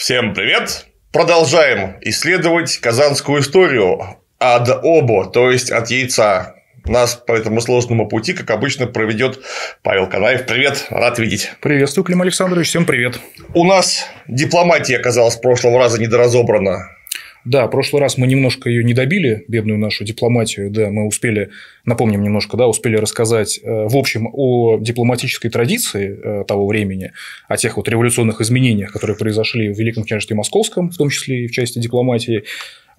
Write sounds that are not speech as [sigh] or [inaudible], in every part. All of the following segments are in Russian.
Всем привет! Продолжаем исследовать казанскую историю от обо, то есть от яйца. Нас по этому сложному пути, как обычно, проведет Павел Канаев. Привет, рад видеть. Приветствую, Клим Александрович, всем привет. У нас дипломатия оказалась в прошлого раза недоразобрана. Да, в прошлый раз мы немножко ее не добили, бедную нашу дипломатию, да, мы успели, напомним немножко, да, успели рассказать э, в общем о дипломатической традиции э, того времени, о тех вот революционных изменениях, которые произошли в Великом княжестве Московском, в том числе и в части дипломатии,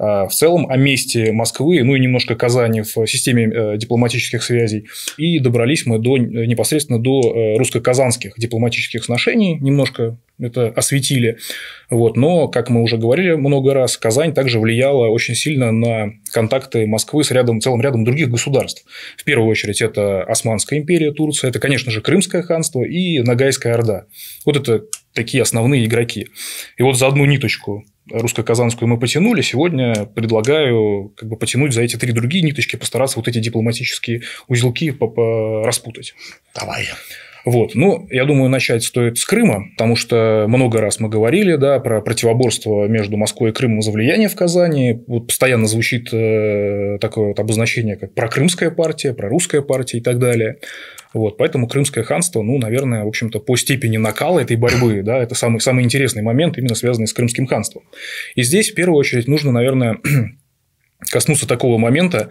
в целом о месте Москвы, ну и немножко Казани в системе э, дипломатических связей. И добрались мы до, непосредственно до русско-казанских дипломатических сношений, немножко это осветили. Вот. Но, как мы уже говорили много раз, Казань также влияла очень сильно на контакты Москвы с рядом, целым рядом других государств. В первую очередь, это Османская империя, Турция, это, конечно же, Крымское ханство и Ногайская Орда. Вот это такие основные игроки. И вот за одну ниточку русско-казанскую мы потянули, сегодня предлагаю как бы потянуть за эти три другие ниточки, постараться вот эти дипломатические узелки распутать. Давай. Вот. Ну, я думаю, начать стоит с Крыма, потому что много раз мы говорили да, про противоборство между Москвой и Крымом за влияние в Казани. Вот постоянно звучит э, такое вот обозначение, как прокрымская партия, прорусская партия и так далее. Вот, поэтому Крымское ханство, ну, наверное, в общем-то, по степени накала этой борьбы, [coughs] да, это самый, самый интересный момент, именно связанный с Крымским ханством. И здесь, в первую очередь, нужно, наверное, [clears throat] коснуться такого момента,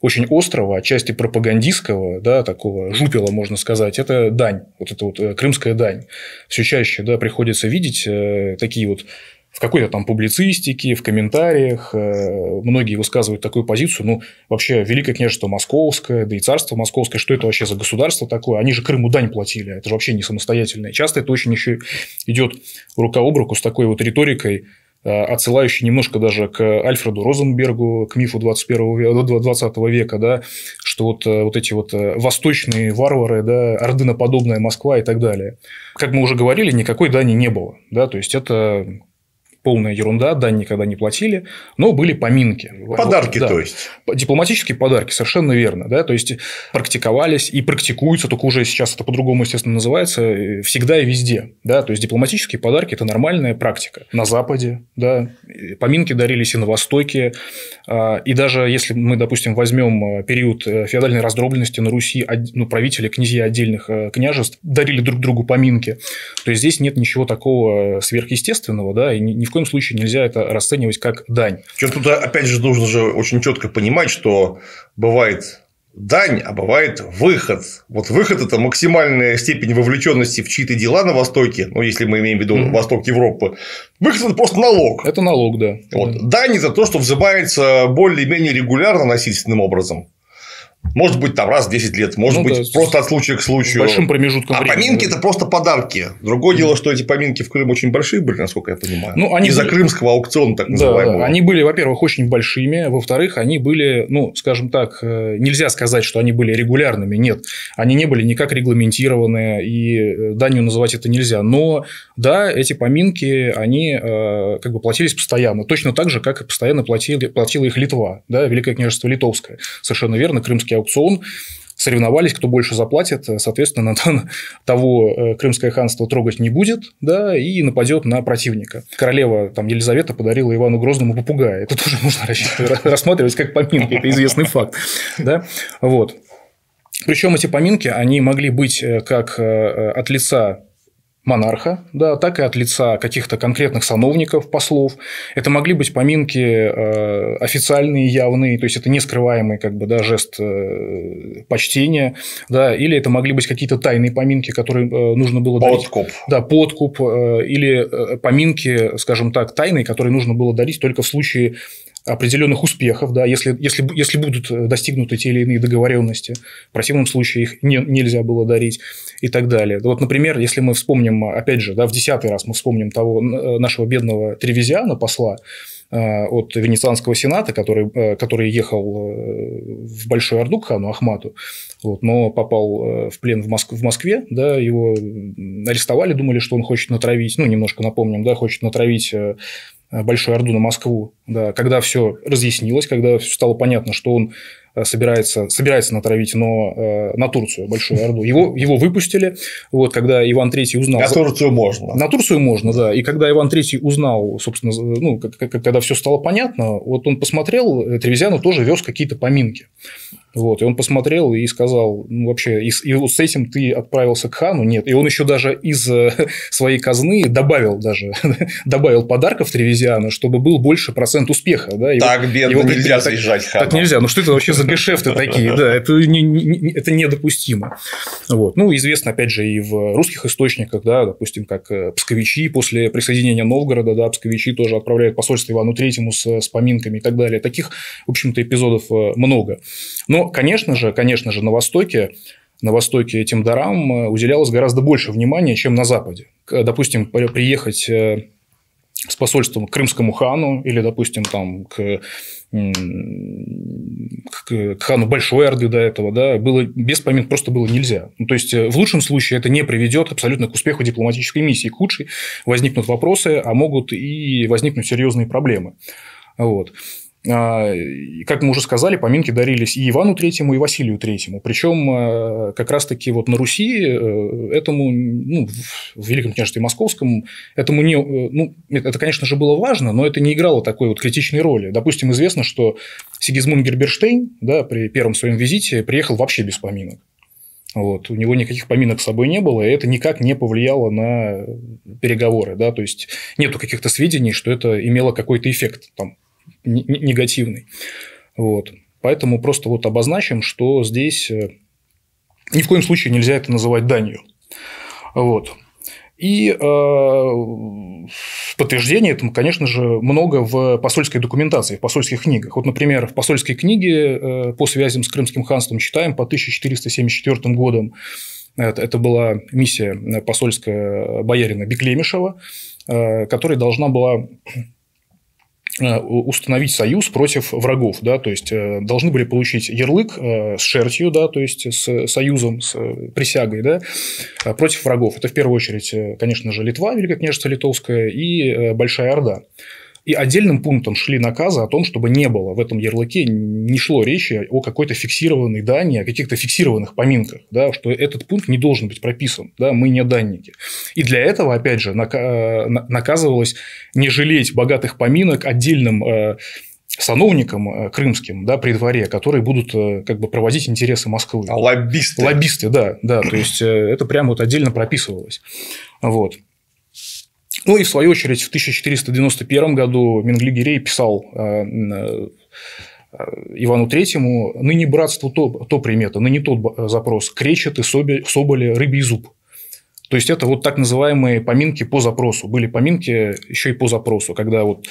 очень острого, отчасти пропагандистского, да, такого жупела, можно сказать, это дань, вот это вот э, крымская дань. Все чаще да, приходится видеть э, такие вот в какой-то там публицистике, в комментариях э, многие высказывают такую позицию, ну, вообще Великое княжество Московское, да и царство Московское, что это вообще за государство такое? Они же Крыму дань платили, это же вообще не самостоятельное. Часто это очень еще идет рука об руку с такой вот риторикой, Э, отсылающий немножко даже к Альфреду Розенбергу, к мифу 21 20 века, да, что вот, э, вот эти вот восточные варвары, да, ордыноподобная Москва и так далее. Как мы уже говорили, никакой дани не было. Да, то есть, это полная ерунда, дань никогда не платили, но были поминки. Подарки, вот, да. то есть. Дипломатические подарки, совершенно верно. Да? То есть, практиковались и практикуются, только уже сейчас это по-другому, естественно, называется, э, всегда и везде. Да? То есть, дипломатические подарки – это нормальная практика. На Западе, да, поминки дарились и на Востоке. А, и даже если мы, допустим, возьмем э, период э, феодальной раздробленности на Руси, ну, правители, князья отдельных княжеств дарили друг другу поминки, то есть, здесь нет ничего такого сверхъестественного, да, и ни в коем случае нельзя это расценивать как дань. Причем тут, опять же, нужно же очень четко понимать, что бывает дань, а бывает выход. Вот выход – это максимальная степень вовлеченности в чьи-то дела на Востоке, ну, если мы имеем в виду mm-hmm. Восток Европы. Выход – это просто налог. Это налог, да. Вот. Да. Дань – это то, что взимается более-менее регулярно насильственным образом. Может быть, там раз в 10 лет, может ну, быть, да, просто от случая к случаю. большим промежутком а времени. Поминки да. это просто подарки. Другое дело, что эти поминки в Крым очень большие были, насколько я понимаю. Ну, они Из-за были... крымского аукциона, так называемого. Да, они были, во-первых, очень большими. Во-вторых, они были, ну, скажем так, э, нельзя сказать, что они были регулярными. Нет, они не были никак регламентированы, и э, данью называть это нельзя. Но да, эти поминки, они э, как бы платились постоянно. Точно так же, как и постоянно платили, платила их Литва, да, Великое княжество Литовское. Совершенно верно, Крымский аукцион, соревновались, кто больше заплатит, соответственно, [laughs] того э, Крымское ханство трогать не будет, да, и нападет на противника. Королева там, Елизавета подарила Ивану Грозному попугая. Это тоже [laughs] нужно рассматривать как поминки, это известный факт. Да? Вот. Причем эти поминки, они могли быть э, как э, от лица монарха, да, так и от лица каких-то конкретных сановников, послов. Это могли быть поминки э, официальные, явные, то есть это не скрываемый как бы, да, жест э, почтения, да, или это могли быть какие-то тайные поминки, которые э, нужно было подкуп. дарить. Да, подкуп, э, или поминки, скажем так, тайные, которые нужно было дарить только в случае определенных успехов, да, если, если, если будут э, достигнуты те или иные договоренности, в противном случае их не, нельзя было дарить и так далее. Вот, например, если мы вспомним, опять же, да, в десятый раз мы вспомним того э, нашего бедного Тревизиана, посла, э, от Венецианского сената, который, который ехал в Большую Орду к хану Ахмату, вот, но попал в плен в, Моск... в Москве, да, его арестовали, думали, что он хочет натравить, ну, немножко напомним, да, хочет натравить Большую Орду на Москву, да, когда все разъяснилось, когда стало понятно, что он Э, собирается, собирается натравить, но э, на Турцию, Большую Орду. Его, его выпустили, вот, когда Иван III узнал... На Турцию можно. На Турцию можно, да. И когда Иван III узнал, собственно, ну, когда все стало понятно, вот он посмотрел, Тревизиану тоже вез какие-то поминки. Вот, и он посмотрел и сказал, ну, вообще, и, и вот с этим ты отправился к хану? Нет. И он еще даже из э, [laughs] своей казны добавил даже, [laughs] добавил подарков Тревизиану, чтобы был больше процент успеха. Да? Его, так бедно его, нельзя так, заезжать хану. Так нельзя. Ну, что это вообще за гешефты такие? Да, это, не, не, это недопустимо. Вот. Ну, известно, опять же, и в русских источниках, да, допустим, как э, псковичи после присоединения Новгорода, да, псковичи тоже отправляют посольство Ивану Третьему с, с поминками и так далее. Таких, в общем-то, эпизодов э, много. Но, конечно же, конечно же, на Востоке на Востоке этим дарам э, уделялось гораздо больше внимания, чем на Западе. Допустим, приехать э, с посольством к крымскому хану или, допустим, там, к, к, хану Большой Орды до этого, да, было без помин просто было нельзя. Ну, то есть, э, в лучшем случае это не приведет абсолютно к успеху дипломатической миссии. К худшей возникнут вопросы, а могут и возникнуть серьезные проблемы. Вот. А, как мы уже сказали, поминки дарились и Ивану Третьему, и Василию Третьему. Причем а, как раз-таки вот на Руси э, этому, ну, в Великом княжестве Московском, этому не, э, ну, это, конечно же, было важно, но это не играло такой вот критичной роли. Допустим, известно, что Сигизмунд Герберштейн да, при первом своем визите приехал вообще без поминок. Вот. У него никаких поминок с собой не было, и это никак не повлияло на переговоры. Да? То есть, нету каких-то сведений, что это имело какой-то эффект там, негативный. Вот. Поэтому просто вот обозначим, что здесь э, ни в коем случае нельзя это называть данью. Вот. И э, подтверждение этому, конечно же, много в посольской документации, в посольских книгах. Вот, например, в посольской книге э, по связям с Крымским ханством читаем по 1474 годам. Это, это была миссия посольская боярина Беклемишева, э, которая должна была Э, установить союз против врагов, да, то есть э, должны были получить ярлык э, с шерстью, да, то есть с союзом, с присягой, да, против врагов. Это в первую очередь, конечно же, Литва, Великое княжество Литовское и Большая Орда. И отдельным пунктом шли наказы о том, чтобы не было в этом ярлыке, не шло речи о какой-то фиксированной дани, о каких-то фиксированных поминках, да, что этот пункт не должен быть прописан, да, мы не данники. И для этого, опять же, наказывалось не жалеть богатых поминок отдельным э, сановникам э, крымским да, при дворе, которые будут э, как бы проводить интересы Москвы. А лоббисты. Лоббисты, да, да. То есть это прямо вот отдельно прописывалось. Вот. Ну и в свою очередь в 1491 году Менглигерей писал э, э, Ивану Третьему «Ныне братство то, то примета, ныне тот запрос, кречеты, соболи, рыбий зуб». То есть, это вот так называемые поминки по запросу. Были поминки еще и по запросу, когда вот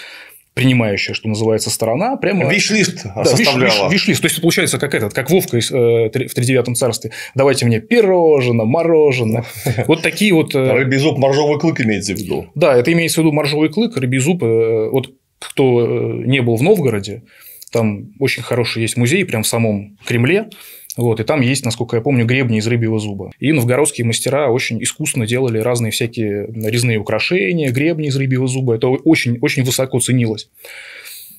принимающая, что называется, сторона, прямо... Виш-лист да, составляла. Виш, виш, То есть, получается, как этот, как Вовка из, э, в тридевятом царстве. Давайте мне пирожено, мороженое. [laughs] Вот такие вот... Э... Рыбий зуб, моржовый клык имеется в виду. Да, это имеется в виду моржовый клык, рыбий зуб. Э, вот кто э, не был в Новгороде, там очень хороший есть музей прямо в самом Кремле, вот, и там есть, насколько я помню, гребни из рыбьего зуба. И новгородские мастера очень искусно делали разные всякие резные украшения, гребни из рыбьего зуба. Это очень, очень высоко ценилось.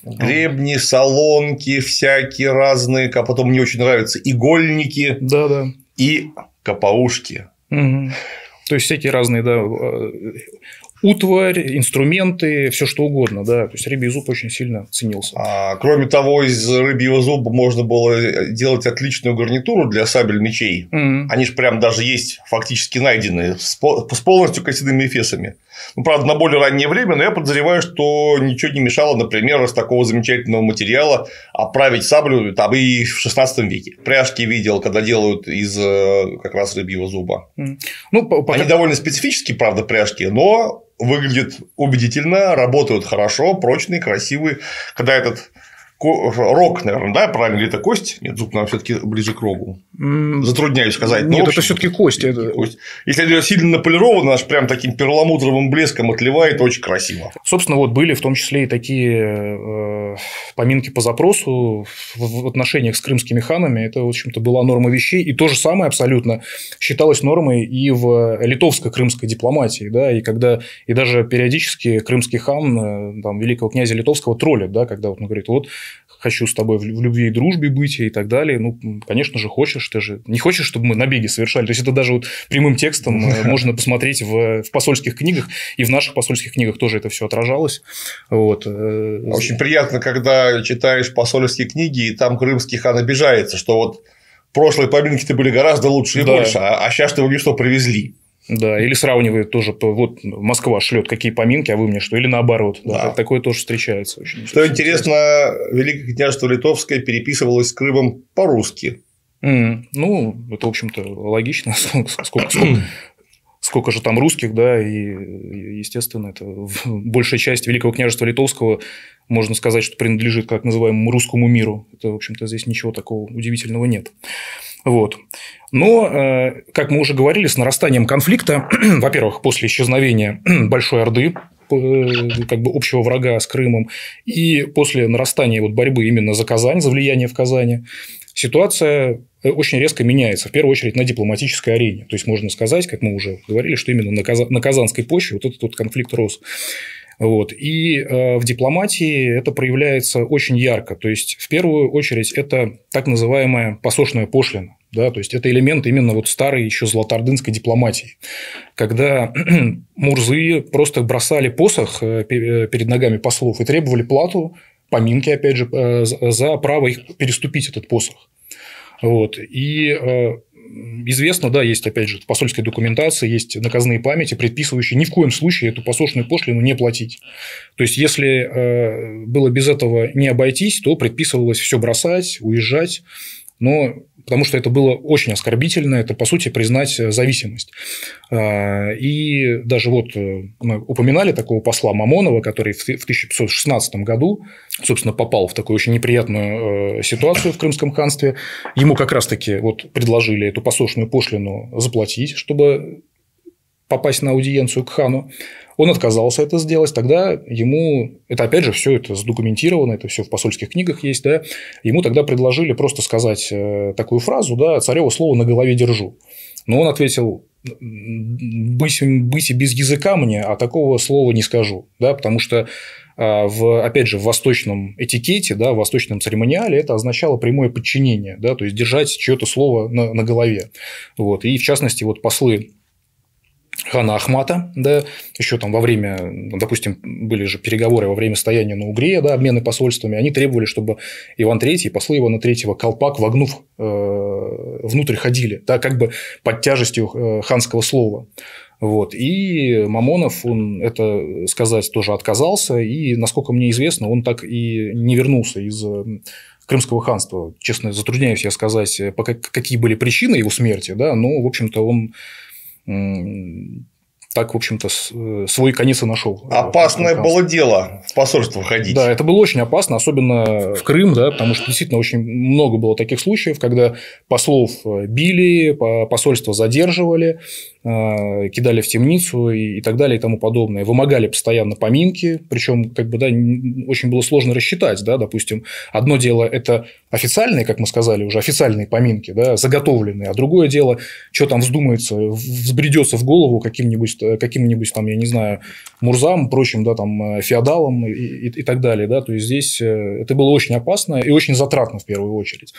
Гребни, солонки всякие разные, а потом мне очень нравятся игольники. Да, да. И капаушки. Угу. То есть всякие разные, да, утварь, инструменты, все что угодно, да. То есть рыбий зуб очень сильно ценился. А, кроме того, из рыбьего зуба можно было делать отличную гарнитуру для сабель мечей. Mm-hmm. Они же прям даже есть фактически найденные с полностью костяными эфесами. Ну, правда, на более раннее время, но я подозреваю, что ничего не мешало, например, из такого замечательного материала оправить саблю там и в 16 веке. Пряжки видел, когда делают из э, как раз рыбьего зуба. Mm. Ну, пока... Они довольно специфические, правда, пряжки, но выглядят убедительно, работают хорошо, прочные, красивые. Когда этот рог, наверное, да, правильно, или это кость? Нет, зуб нам все-таки ближе к рогу. Затрудняюсь сказать. Нет, это все-таки кость. Это... кость. Если это сильно наполировано, аж прям таким перламутровым блеском отливает, очень красиво. Собственно, вот были в том числе и такие э, поминки по запросу в отношениях с крымскими ханами. Это, в общем-то, была норма вещей. И то же самое абсолютно считалось нормой и в литовско-крымской дипломатии. Да, и когда и даже периодически крымский хан э, там, великого князя литовского троллит, да, когда вот он говорит, вот хочу с тобой в любви и дружбе быть и так далее. Ну, конечно же, хочешь, ты же не хочешь, чтобы мы набеги совершали. То есть, это даже вот прямым текстом [laughs] можно посмотреть в, в посольских книгах, и в наших посольских книгах тоже это все отражалось. Вот. Очень приятно, когда читаешь посольские книги, и там крымский хан обижается, что вот прошлые поминки-то были гораздо лучше и да. больше, а, а сейчас ты мне что привезли. Да, или сравнивает тоже, вот Москва шлет какие поминки, а вы мне что, или наоборот. Да. Да. Такое тоже встречается. Очень, что очень интересно, Великое княжество Литовское переписывалось с Крымом по-русски. Mm, ну, это, в общем-то, логично. [laughs] Сколько, сколько, сколько же там русских, да, и, естественно, это большая часть Великого княжества Литовского, можно сказать, что принадлежит как называемому русскому миру. Это, в общем-то, здесь ничего такого удивительного нет. Вот. Но, э, как мы уже говорили, с нарастанием конфликта, [clears throat] во-первых, после исчезновения [clears throat] Большой Орды, э, как бы общего врага с Крымом, и после нарастания вот борьбы именно за Казань, за влияние в Казани, ситуация э, очень резко меняется, в первую очередь на дипломатической арене. То есть, можно сказать, как мы уже говорили, что именно на, Каза... на Казанской почве вот этот вот конфликт рос. Вот. И э, в дипломатии это проявляется очень ярко. То есть, в первую очередь, это так называемая посошная пошлина. Да, то есть это элемент именно вот старой еще золотоордынской дипломатии, когда [clears throat] мурзы просто бросали посох э, э, перед ногами послов и требовали плату, поминки, опять же, э, за право их переступить этот посох. Вот. И известно, да, есть, опять же, в посольской документации, есть наказные памяти, предписывающие ни в коем случае эту посошную пошлину не платить. То есть, если э, было без этого не обойтись, то предписывалось все бросать, уезжать. Но потому что это было очень оскорбительно, это, по сути, признать зависимость. А, и даже вот э, мы упоминали такого посла Мамонова, который в 1516 году, собственно, попал в такую очень неприятную э, ситуацию в Крымском ханстве. Ему как раз-таки вот предложили эту посошную пошлину заплатить, чтобы попасть на аудиенцию к хану. Он отказался это сделать, тогда ему, это опять же все это задокументировано, это все в посольских книгах есть, да, ему тогда предложили просто сказать э, такую фразу, да, царево слово на голове держу. Но он ответил, быть, быть и без языка мне, а такого слова не скажу, да, потому что а, в, опять же, в восточном этикете, да, в восточном церемониале это означало прямое подчинение, да, то есть держать чье-то слово на, на голове. Вот. И, в частности, вот послы хана Ахмата, да, еще там во время, допустим, были же переговоры во время стояния на Угре, да, обмены посольствами, они требовали, чтобы Иван III, послы Ивана III, колпак вогнув э, внутрь ходили, да, как бы под тяжестью э, ханского слова. Вот. И Мамонов, он это сказать тоже отказался, и, насколько мне известно, он так и не вернулся из э, Крымского ханства. Честно, затрудняюсь я сказать, какие были причины его смерти, да, но, в общем-то, он так, в общем-то, э, свой конец и нашел. Опасное было дело в посольство ходить. Да, это было очень опасно, особенно в Крым, да, потому что действительно очень много было таких случаев, когда послов э, били, посольство задерживали, кидали в темницу и, так далее и тому подобное. Вымогали постоянно поминки, причем как бы да, очень было сложно рассчитать, да, допустим, одно дело это официальные, как мы сказали, уже официальные поминки, да, заготовленные, а другое дело, что там вздумается, взбредется в голову каким-нибудь Э, каким-нибудь там, я не знаю, Мурзам, прочим, да, там, э, феодалам и, и, и так далее, да, то есть здесь э, это было очень опасно и очень затратно в первую очередь.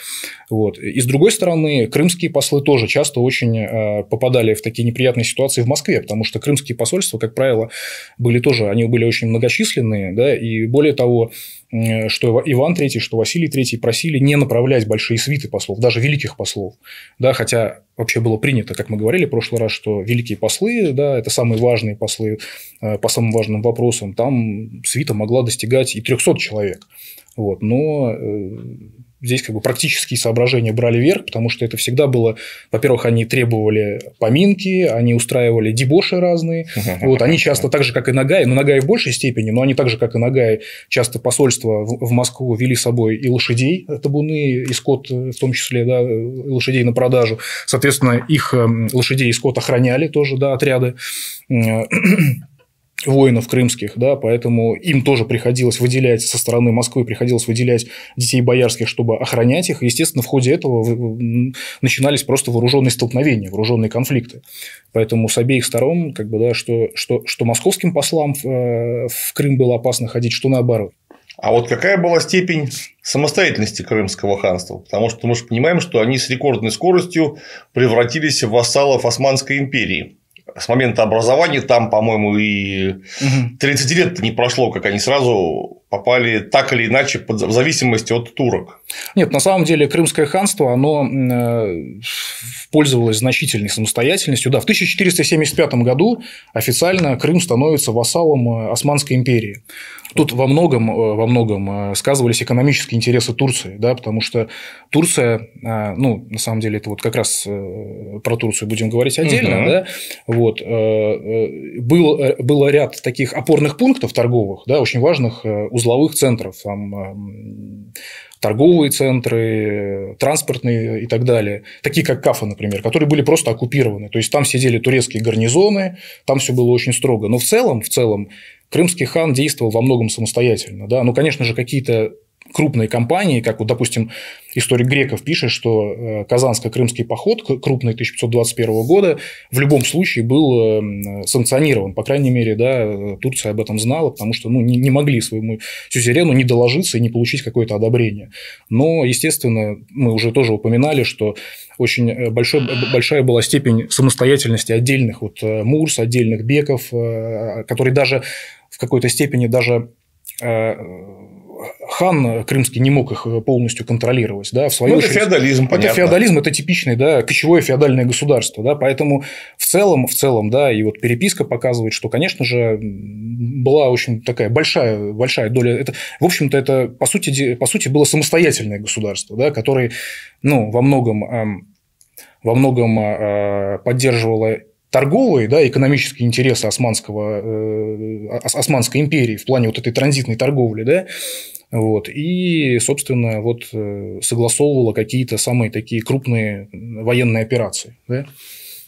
Вот. И с другой стороны, крымские послы тоже часто очень попадали в такие неприятные ситуации в Москве, потому что крымские посольства, как правило, были тоже, они были очень многочисленные, да, и более того, что Иван III, что Василий III просили не направлять большие свиты послов, даже великих послов. Да, хотя вообще было принято, как мы говорили в прошлый раз, что великие послы, да, это самые важные послы э, по самым важным вопросам, там свита могла достигать и 300 человек. Вот, но э, здесь как бы практические соображения брали верх, потому что это всегда было, во-первых, они требовали поминки, они устраивали дебоши разные, вот, они часто так же, как и Нагай, но Нагай в большей степени, но они так же, как и Нагай, часто посольства в Москву вели с собой и лошадей, табуны, и скот, в том числе, да, лошадей на продажу, соответственно, их эм, лошадей и скот охраняли тоже, да, отряды, [clears throat] воинов крымских, да, поэтому им тоже приходилось выделять, со стороны Москвы приходилось выделять детей боярских, чтобы охранять их. Естественно, в ходе этого начинались просто вооруженные столкновения, вооруженные конфликты. Поэтому с обеих сторон, как бы, да, что, что, что московским послам в, э, в Крым было опасно ходить, что наоборот. А вот какая была степень самостоятельности Крымского ханства? Потому что мы же понимаем, что они с рекордной скоростью превратились в вассалов Османской империи с момента образования там, по-моему, и 30 лет не прошло, как они сразу попали так или иначе под, в зависимости от турок. Нет, на самом деле Крымское ханство, оно э, пользовалось значительной самостоятельностью. Да, в 1475 году официально Крым становится вассалом э, Османской империи. Тут во многом, э, во многом сказывались экономические интересы Турции, да, потому что Турция, ну, на самом деле, это вот как раз про Турцию будем говорить отдельно, угу. да, вот, был, был ряд таких опорных пунктов торговых, да, очень важных узловых центров, там, эм, торговые центры, транспортные и так далее, такие как Кафа, например, которые были просто оккупированы. То есть там сидели турецкие гарнизоны, там все было очень строго. Но в целом, в целом, Крымский хан действовал во многом самостоятельно. Да? Ну, конечно же, какие-то крупные компании, как вот, допустим, историк Греков пишет, что э, Казанско-Крымский поход, крупный 1521 года, в любом случае был эм, санкционирован. По крайней мере, да, Турция об этом знала, потому что ну, не, не могли своему сюзерену не доложиться и не получить какое-то одобрение. Но, естественно, мы уже тоже упоминали, что очень э, большой, большая была степень самостоятельности отдельных вот э, мурс, отдельных беков, которые даже в какой-то степени даже хан крымский не мог их полностью контролировать. Да, в свою ну, это феодализм, понятно. Это феодализм, это типичный, да, кочевое феодальное государство. Да, поэтому в целом, в целом, да, и вот переписка показывает, что, конечно же, была очень такая большая, большая доля. Это, в общем-то, это, по сути, по сути, было самостоятельное государство, да, которое, ну, во многом, эм, во многом э, поддерживало торговые, да, экономические интересы османского, э, Османской империи в плане вот этой транзитной торговли, да, вот, и, собственно, вот э, согласовывала какие-то самые такие крупные военные операции, да,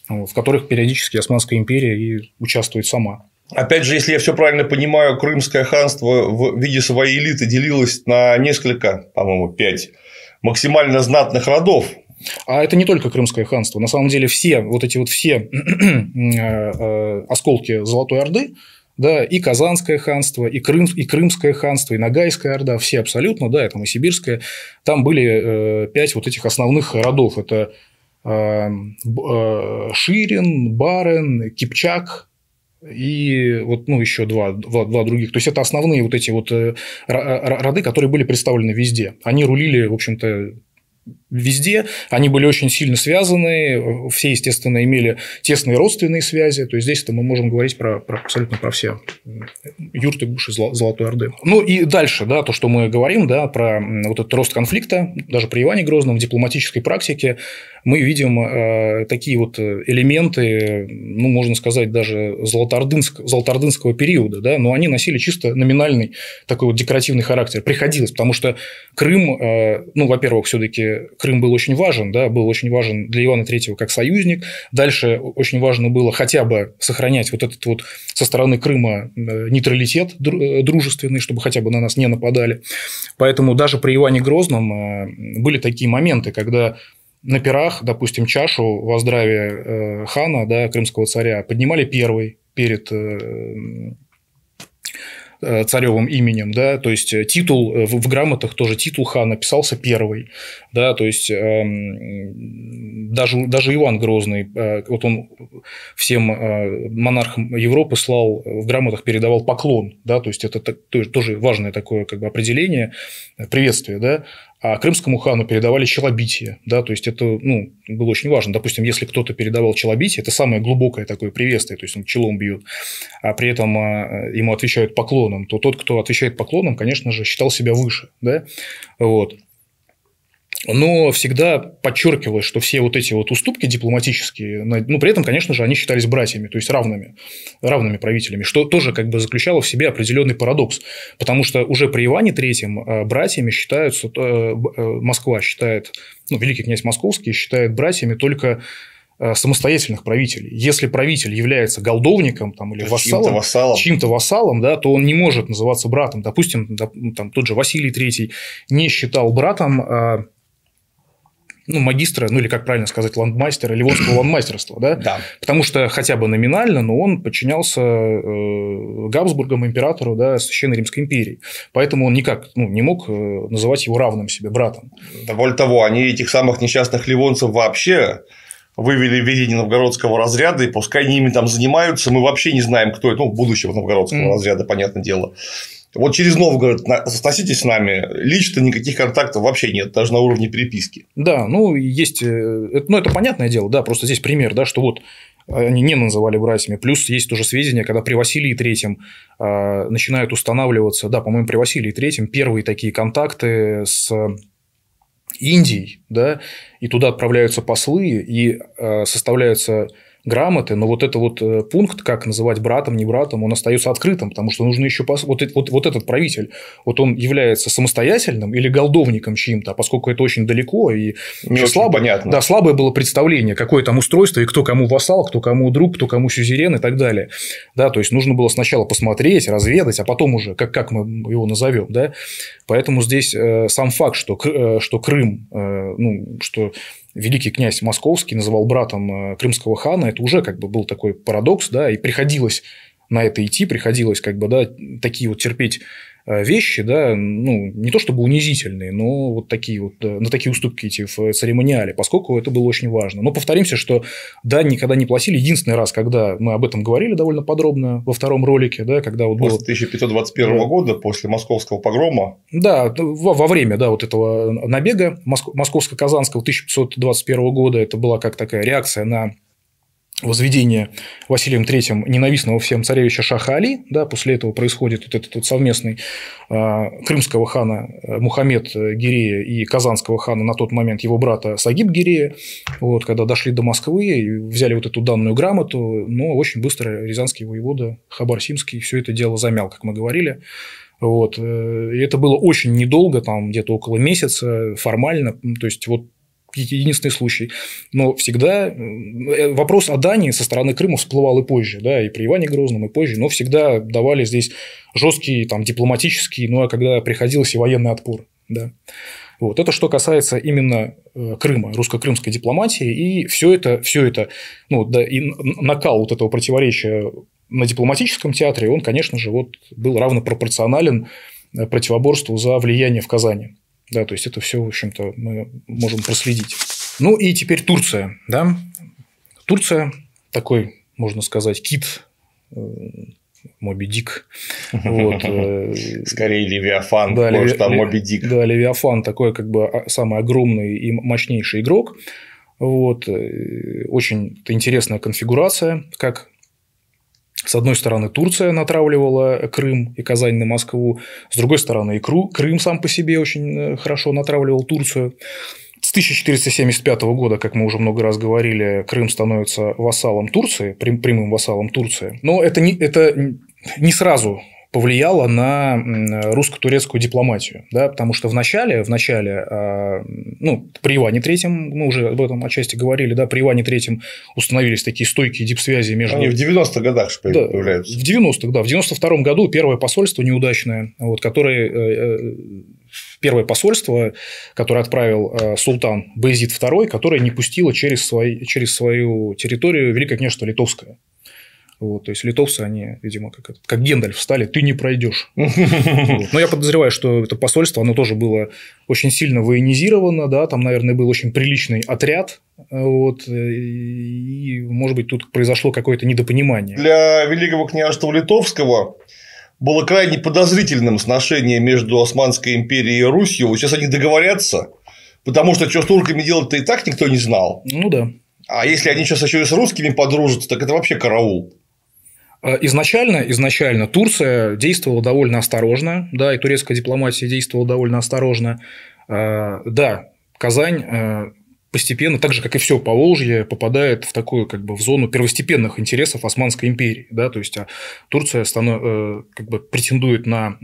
в которых периодически Османская империя и участвует сама. Опять же, если я все правильно понимаю, Крымское ханство в виде своей элиты делилось на несколько, по-моему, пять максимально знатных родов, а это не только Крымское ханство. На самом деле все вот эти вот все [clears throat] э, э, осколки Золотой Орды, да, и Казанское ханство, и, Крым, и Крымское ханство, и Ногайская Орда, все абсолютно, да, это и Сибирское, там были э, пять вот этих основных родов. Это Ширин, Барен, Кипчак, и вот ну, еще два, два, два других. То есть это основные вот эти вот роды, которые были представлены везде. Они рулили, в общем-то, везде, они были очень сильно связаны, все, естественно, имели тесные родственные связи, то есть здесь -то мы можем говорить про, про абсолютно про все юрты Гуши Золотой Орды. Ну и дальше, да, то, что мы говорим, да, про вот этот рост конфликта, даже при Иване Грозном в дипломатической практике мы видим э, такие вот элементы, ну, можно сказать, даже золотоордынск, золотоордынского периода, да, но они носили чисто номинальный такой вот декоративный характер. Приходилось, потому что Крым, э, ну, во-первых, все-таки Крым был очень важен, да, был очень важен для Ивана III как союзник. Дальше очень важно было хотя бы сохранять вот этот вот со стороны Крыма э, нейтралитет э, дружественный, чтобы хотя бы на нас не нападали. Поэтому даже при Иване Грозном э, были такие моменты, когда на пирах, допустим, чашу во здравие хана, да, крымского царя, поднимали первый перед царевым именем, да, то есть э, титул э, в, в грамотах тоже титул хана писался первый, да, то есть эм, даже, даже Иван Грозный, вот он всем монархам Европы слал, в грамотах передавал поклон, да, то есть это тоже важное такое как бы определение, приветствие, да, а крымскому хану передавали челобитие, да, то есть это ну, было очень важно. Допустим, если кто-то передавал челобитие, это самое глубокое такое приветствие, то есть он челом бьет, а при этом а, ему отвечают поклоном, то тот, кто отвечает поклоном, конечно же, считал себя выше, да, вот но всегда подчеркивалось, что все вот эти вот уступки дипломатические, ну, при этом, конечно же, они считались братьями, то есть равными, равными правителями, что тоже как бы заключало в себе определенный парадокс, потому что уже при Иване Третьем э, братьями считаются, э, э, Москва считает, ну, великий князь Московский считает братьями только самостоятельных правителей. Если правитель является голдовником там, или вассалом, чьим-то вассалом. чьим-то вассалом, да, то он не может называться братом. Допустим, там, тот же Василий III не считал братом ну, магистра, ну или как правильно сказать, ландмастера, ливонского [clears throat] ландмастерства, да? Да. Потому что хотя бы номинально, но он подчинялся э, Габсбургам, императору, да, Священной Римской империи. Поэтому он никак ну, не мог э, называть его равным себе братом. Да, более того, они этих самых несчастных ливонцев вообще вывели в видение новгородского разряда, и пускай они ими там занимаются, мы вообще не знаем, кто это, ну, будущего новгородского mm. разряда, понятное дело. Вот через Новгород сноситесь с нами, лично никаких контактов вообще нет, даже на уровне переписки. Да, ну, есть, э, ну, это понятное дело, да, просто здесь пример, да, что вот они не называли братьями. Плюс есть тоже сведения, когда при Василии Третьем э, начинают устанавливаться, да, по-моему, при Василии Третьем первые такие контакты с Индией, да, и туда отправляются послы и э, составляются грамоты, но вот это вот э, пункт, как называть братом, не братом, он остается открытым, потому что нужно еще пос... вот, вот, вот этот правитель, вот он является самостоятельным или голдовником чьим-то, а поскольку это очень далеко и не слабо, понятно. Да, слабое было представление, какое там устройство и кто кому вассал, кто кому друг, кто кому сюзерен и так далее. Да, то есть нужно было сначала посмотреть, разведать, а потом уже как, как мы его назовем, да. Поэтому здесь э, сам факт, что, э, что Крым, ну, что великий князь Московский называл братом э, крымского хана, это уже как бы был такой парадокс, да, и приходилось на это идти, приходилось как бы, да, такие вот терпеть вещи, да, ну, не то чтобы унизительные, но вот такие вот, э, на такие уступки идти в церемониале, поскольку это было очень важно. Но повторимся, что да, никогда не платили. Единственный раз, когда мы об этом говорили довольно подробно во втором ролике, да, когда вот После было... 1521 да. года, после московского погрома. Да, во, во время, да, вот этого набега московско-казанского 1521 года, это была как такая реакция на возведение Василием III ненавистного всем царевича Шаха Али, да, после этого происходит вот этот вот совместный э, крымского хана э, Мухаммед Гирея и казанского хана на тот момент его брата Сагиб Гирея, вот, когда дошли до Москвы и взяли вот эту данную грамоту, но очень быстро рязанский воевода Хабар Симский все это дело замял, как мы говорили, вот. Э, и это было очень недолго, там где-то около месяца формально. То есть, вот единственный случай. Но всегда э, вопрос о Дании со стороны Крыма всплывал и позже, да, и при Иване Грозном, и позже, но всегда давали здесь жесткий там, дипломатический, ну а когда приходилось и военный отпор. Да. Вот. Это что касается именно э, Крыма, русско-крымской дипломатии, и все это, все это ну, да, и накал этого противоречия на дипломатическом театре, он, конечно же, вот был равнопропорционален э, противоборству за влияние в Казани. Да, то есть это все, в общем-то, мы можем проследить. Ну и теперь Турция, да. Турция такой, можно сказать, кит э, Моби Дик. Вот. Э, [laughs] Скорее Левиафан, да, потому что там Моби Дик. Да, Левиафан такой как бы а, самый огромный и мощнейший игрок. Вот. Э, очень интересная конфигурация, как с одной стороны, Турция натравливала Крым и Казань на Москву, с другой стороны, и Крым сам по себе очень э, хорошо натравливал Турцию. С 1475 года, как мы уже много раз говорили, Крым становится вассалом Турции, прямым вассалом Турции. Но это не, это не сразу повлияло на русско-турецкую дипломатию, да, потому что в начале, в начале, а, ну, при Иване Третьем, мы уже об этом отчасти говорили, да, при Иване Третьем установились такие стойкие дипсвязи между... Они в 90-х годах же появляются. Да, в 90-х, да, в 92-м году первое посольство неудачное, вот, которое э, э, первое посольство, которое отправил э, султан Баязид II, которое не пустило через, свои, через свою территорию Великое княжество Литовское. Вот, то есть литовцы, они, видимо, как, как Гендальф встали, ты не пройдешь. [laughs] Но я подозреваю, что это посольство, оно тоже было очень сильно военизировано, да, там, наверное, был очень приличный отряд, вот, и, может быть, тут произошло какое-то недопонимание. Для Великого княжества Литовского было крайне подозрительным сношение между Османской империей и Русью. Сейчас они договорятся, потому что что с турками делать-то и так никто не знал. Ну да. А если они сейчас еще и с русскими подружатся, так это вообще караул. Э, изначально, изначально Турция действовала довольно осторожно, да, и турецкая дипломатия действовала довольно осторожно. Э, да, Казань э, постепенно, так же, как и все по Волжье, попадает в такую, как бы, в зону первостепенных интересов Османской империи. Да? То есть, а Турция станов... как бы, претендует на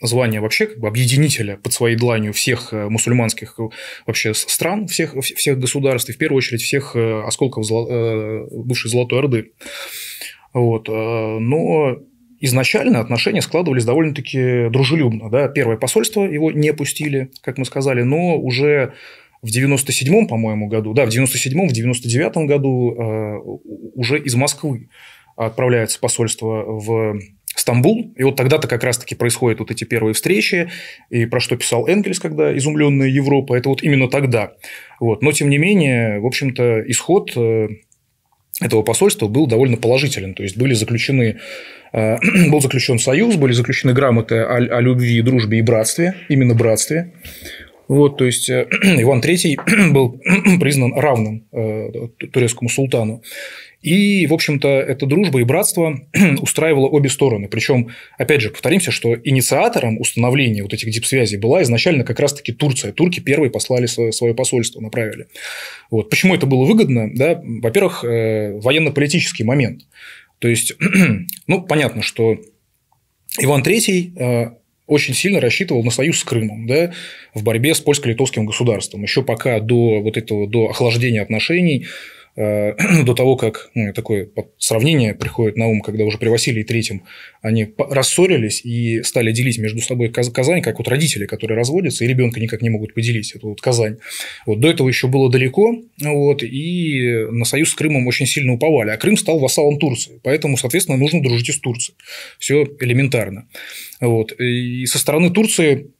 звание вообще как бы объединителя под своей дланью всех мусульманских вообще стран, всех, всех государств, и в первую очередь всех осколков бывшей Золотой Орды. Вот. Э, но изначально отношения складывались довольно-таки дружелюбно. Да? Первое посольство его не пустили, как мы сказали, но уже в 97-м, по-моему, году, да, в 97-м, в 99-м году э, уже из Москвы отправляется посольство в Стамбул, и вот тогда-то как раз-таки происходят вот эти первые встречи, и про что писал Энгельс, когда изумленная Европа, это вот именно тогда. Вот. Но, тем не менее, в общем-то, исход э, этого посольства был довольно положителен, то есть были заключены э, [clears throat] был заключен союз, были заключены грамоты о, о любви, дружбе и братстве, именно братстве. Вот, то есть э, [clears throat] Иван III [clears throat] был признан равным турецкому султану. И, в общем-то, эта дружба и братство [clears throat] устраивало обе стороны. Причем, опять же, повторимся, что инициатором установления вот этих дипсвязей была изначально как раз-таки Турция. Турки первые послали свое посольство, направили. Вот. Почему это было выгодно? Да? Во-первых, э, военно-политический момент. То есть, [clears throat] ну, понятно, что Иван III э, очень сильно рассчитывал на союз с Крымом да, в борьбе с польско-литовским государством. Еще пока до вот этого до охлаждения отношений [clears throat] до того, как ну, такое сравнение приходит на ум, когда уже при Василии Третьем они рассорились и стали делить между собой Казань, как вот родители, которые разводятся, и ребенка никак не могут поделить, это вот Казань. Вот до этого еще было далеко, вот, и на союз с Крымом очень сильно уповали, а Крым стал вассалом Турции, поэтому, соответственно, нужно дружить и с Турцией. Все элементарно. Вот. И со стороны Турции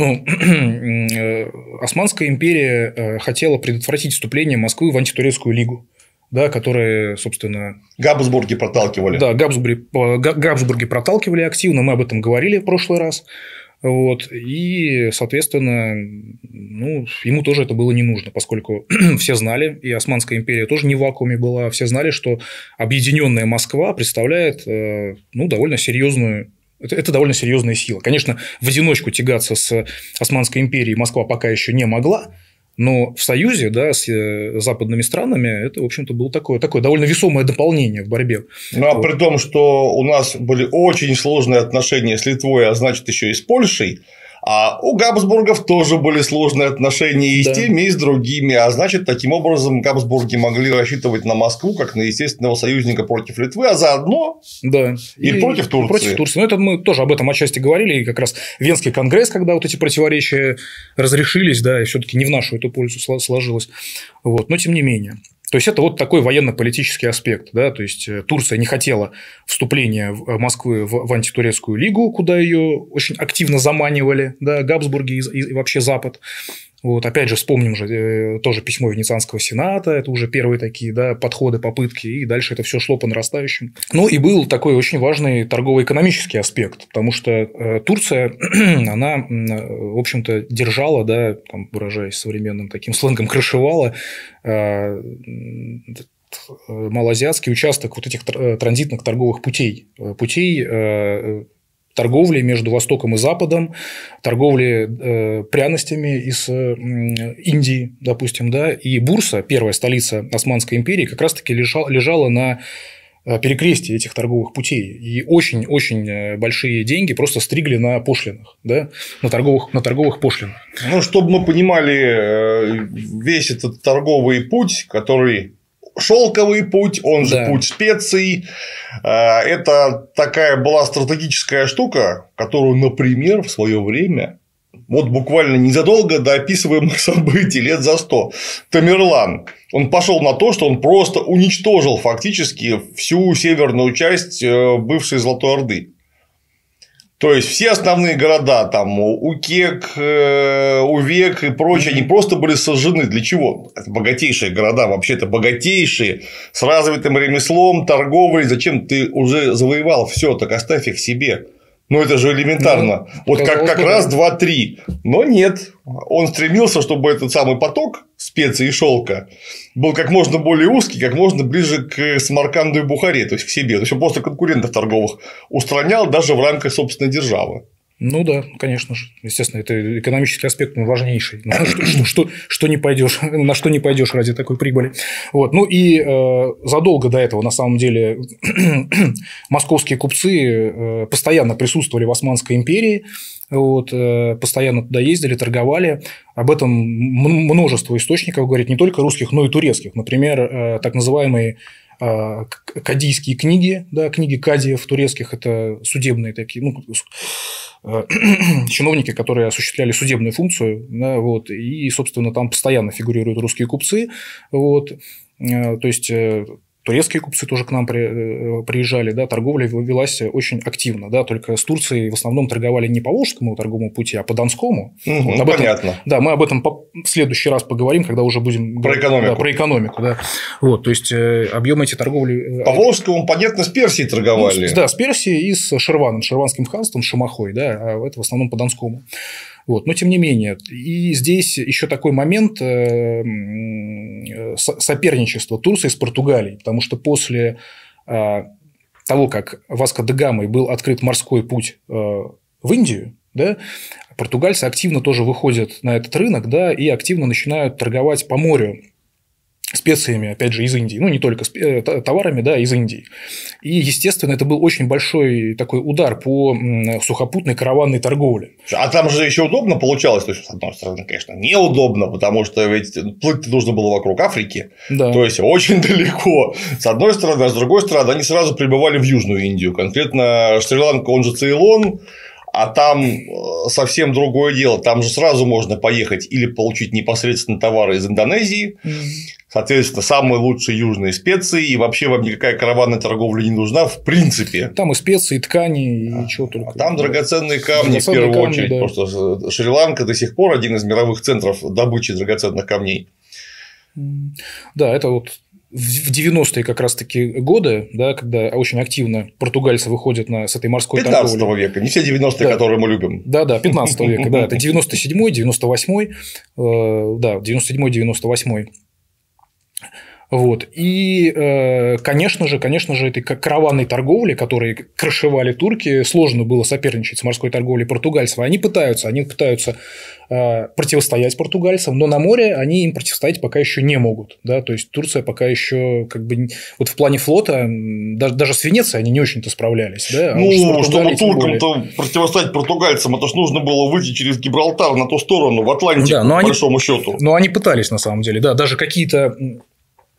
ну, [clears throat] э, Османская империя э, хотела предотвратить вступление Москвы в антитурецкую лигу да, которые, собственно... Габсбурги проталкивали. Да, Габсбурги, э, Габсбурги проталкивали активно, мы об этом говорили в прошлый раз. Вот, и, соответственно, ну, ему тоже это было не нужно, поскольку [clears throat] все знали, и Османская империя тоже не в вакууме была, все знали, что объединенная Москва представляет ну, довольно серьезную это, это довольно серьезная сила. Конечно, в одиночку тягаться с Османской империей Москва пока еще не могла, но в союзе да, с э, западными странами это, в общем-то, было такое, такое довольно весомое дополнение в борьбе. Ну, а вот. при том, что у нас были очень сложные отношения с Литвой, а значит, еще и с Польшей, а у Габсбургов тоже были сложные отношения и да. с теми, и с другими. А значит, таким образом Габсбурги могли рассчитывать на Москву как на естественного союзника против Литвы, а заодно да. и, и против Турции. Против Турции. Ну, это мы тоже об этом отчасти говорили. И как раз Венский конгресс, когда вот эти противоречия разрешились, да, и все-таки не в нашу эту пользу сложилось. Вот. Но тем не менее. То есть это вот такой военно-политический аспект. Да? То есть э, Турция не хотела вступления э, Москвы в, антитурецкую лигу, куда ее очень активно заманивали, да, Габсбурги и, и вообще Запад. Вот, опять же, вспомним же э, тоже письмо Венецианского сената, это уже первые такие да, подходы, попытки, и дальше это все шло по нарастающим. Ну, и был такой очень важный торгово-экономический аспект, потому что э, Турция, [clears throat] она, в общем-то, держала, да, там, выражаясь современным таким сленгом, крышевала э, малоазиатский участок вот этих транзитных торговых путей, путей торговли между Востоком и Западом, торговли э, пряностями из э, Индии, допустим, да, и Бурса, первая столица Османской империи, как раз-таки лежала, лежала на э, перекрестие этих торговых путей. И очень-очень э, большие деньги просто стригли на пошлинах, да, на торговых, на торговых пошлинах. Ну, чтобы мы понимали э, весь этот торговый путь, который шелковый путь, он же да. путь специй. А, это такая была стратегическая штука, которую, например, в свое время вот буквально незадолго до описываемых [laughs] событий, лет за сто, Тамерлан, он пошел на то, что он просто уничтожил фактически всю северную часть э, бывшей Золотой Орды. То есть все основные города, там Укек, э, Увек и прочие, они просто были сожжены. Для чего? Это богатейшие города, вообще-то богатейшие, с развитым ремеслом, торговлей. Зачем ты уже завоевал все, так оставь их себе. Ну, это же элементарно. Ну, вот как, как раз два, три. Но нет. Он стремился, чтобы этот самый поток специй и шелка был как можно более узкий, как можно ближе к Самарканду и Бухаре, то есть к себе. То есть он просто конкурентов торговых устранял даже в рамках собственной державы. Ну да, конечно же. Естественно, это экономический аспект он важнейший. Ну, что, что, что, что не пойдешь, [laughs] на что не пойдешь ради такой прибыли. Вот. Ну и э, задолго до этого, на самом деле, [clears throat] московские купцы э, постоянно присутствовали в Османской империи. Вот, э, постоянно туда ездили, торговали. Об этом множество источников говорит не только русских, но и турецких. Например, э, так называемые э, кадийские книги, да, книги кадиев турецких, это судебные такие, ну, [clears throat] чиновники, которые осуществляли судебную функцию, да, вот, и, собственно, там постоянно фигурируют русские купцы, вот, то есть турецкие купцы тоже к нам при, э, приезжали, да, торговля велась очень активно, да, только с Турцией в основном торговали не по Волжскому торговому пути, а по Донскому. Угу, вот, об понятно. Этом, да, мы об этом в следующий раз поговорим, когда уже будем про экономику. Да, про экономику, да. Вот, то есть э, объем эти торговли. Э, по Волжскому, понятно, с Персией торговали. Ну, да, с Персией и с Шерваном, Шерванским ханством, Шамахой, да, а это в основном по Донскому. Вот. Но тем не менее, и здесь еще такой момент э, соперничества Турции с Португалией, потому что после э, того, как Васко де Гамой был открыт морской путь э, в Индию, да, португальцы активно тоже выходят на этот рынок да, и активно начинают торговать по морю специями, опять же, из Индии, ну, не только э, товарами, да, из Индии. И, естественно, это был очень большой такой удар по сухопутной караванной торговле. А там же еще удобно получалось, то есть, с одной стороны, конечно, неудобно, потому что ведь плыть нужно было вокруг Африки, да. то есть, очень [laughs] далеко, с одной стороны, а с другой стороны, они сразу прибывали в Южную Индию, конкретно Шри-Ланка, он же Цейлон, а там э, совсем другое дело. Там же сразу можно поехать или получить непосредственно товары из Индонезии, Соответственно, самые лучшие южные специи, и вообще вам никакая караванная торговля не нужна в принципе. Там и специи, и ткани, и а, чего только. А там драгоценные камни драгоценные в первую камни, очередь, да. потому что Шри-Ланка до сих пор один из мировых центров добычи драгоценных камней. Да, это вот в 90-е как раз-таки годы, да, когда очень активно португальцы выходят на, с этой морской 15 торговли. века, не все 90-е, да. которые мы любим. Да, да, 15 века, да, это 97-й, 98-й, э, да, 97-й, 98-й. Вот. И, э, конечно же, конечно же, этой караванной торговли, которые крышевали турки, сложно было соперничать с морской торговлей португальцев. Они пытаются, они пытаются э, противостоять португальцам, но на море они им противостоять пока еще не могут. Да? То есть Турция пока еще как бы вот в плане флота даже, даже с Венецией они не очень-то справлялись. Да? А ну, чтобы туркам-то противостоять португальцам, это ж нужно было выйти через Гибралтар на ту сторону, в Атлантику, да, но по они, большому счету. Но они пытались на самом деле, да, даже какие-то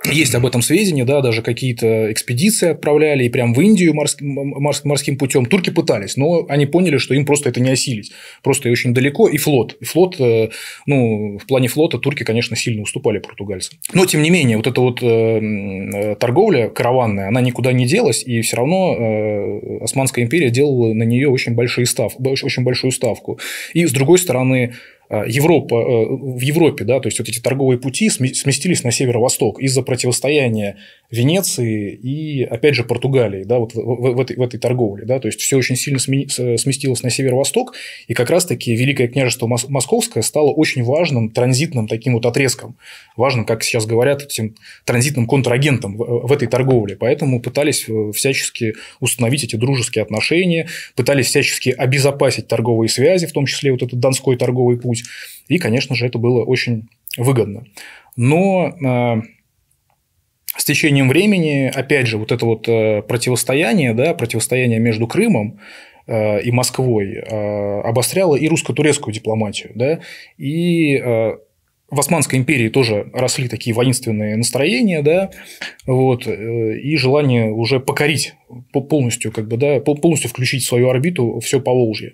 есть об этом сведения, да, даже какие-то экспедиции отправляли и прям в Индию морским, морским путем. Турки пытались, но они поняли, что им просто это не осилить. Просто и очень далеко. И флот. И флот, э, ну, в плане флота турки, конечно, сильно уступали португальцам. Но, тем не менее, вот эта вот э, торговля караванная, она никуда не делась, и все равно э, Османская империя делала на нее очень, большие став, очень большую ставку. И, с другой стороны, Европа, э, в Европе, да, то есть вот эти торговые пути сместились на северо-восток из-за противостояния Венеции и, опять же, Португалии, да, вот в, в, в, этой, в этой торговле, да, то есть все очень сильно сместилось на северо-восток, и как раз-таки Великое княжество Московское стало очень важным транзитным таким вот отрезком, важным, как сейчас говорят, этим транзитным контрагентом в, в этой торговле, поэтому пытались э, всячески установить эти дружеские отношения, пытались всячески обезопасить торговые связи, в том числе вот этот Донской торговый путь, и, конечно же, это было очень выгодно. Но э, с течением времени, опять же, вот это вот э, противостояние, да, противостояние между Крымом э, и Москвой э, обостряло и русско-турецкую дипломатию. Да, и в Османской империи тоже росли такие воинственные настроения, да, вот, и желание уже покорить полностью, как бы, да, полностью включить в свою орбиту все Поволжье.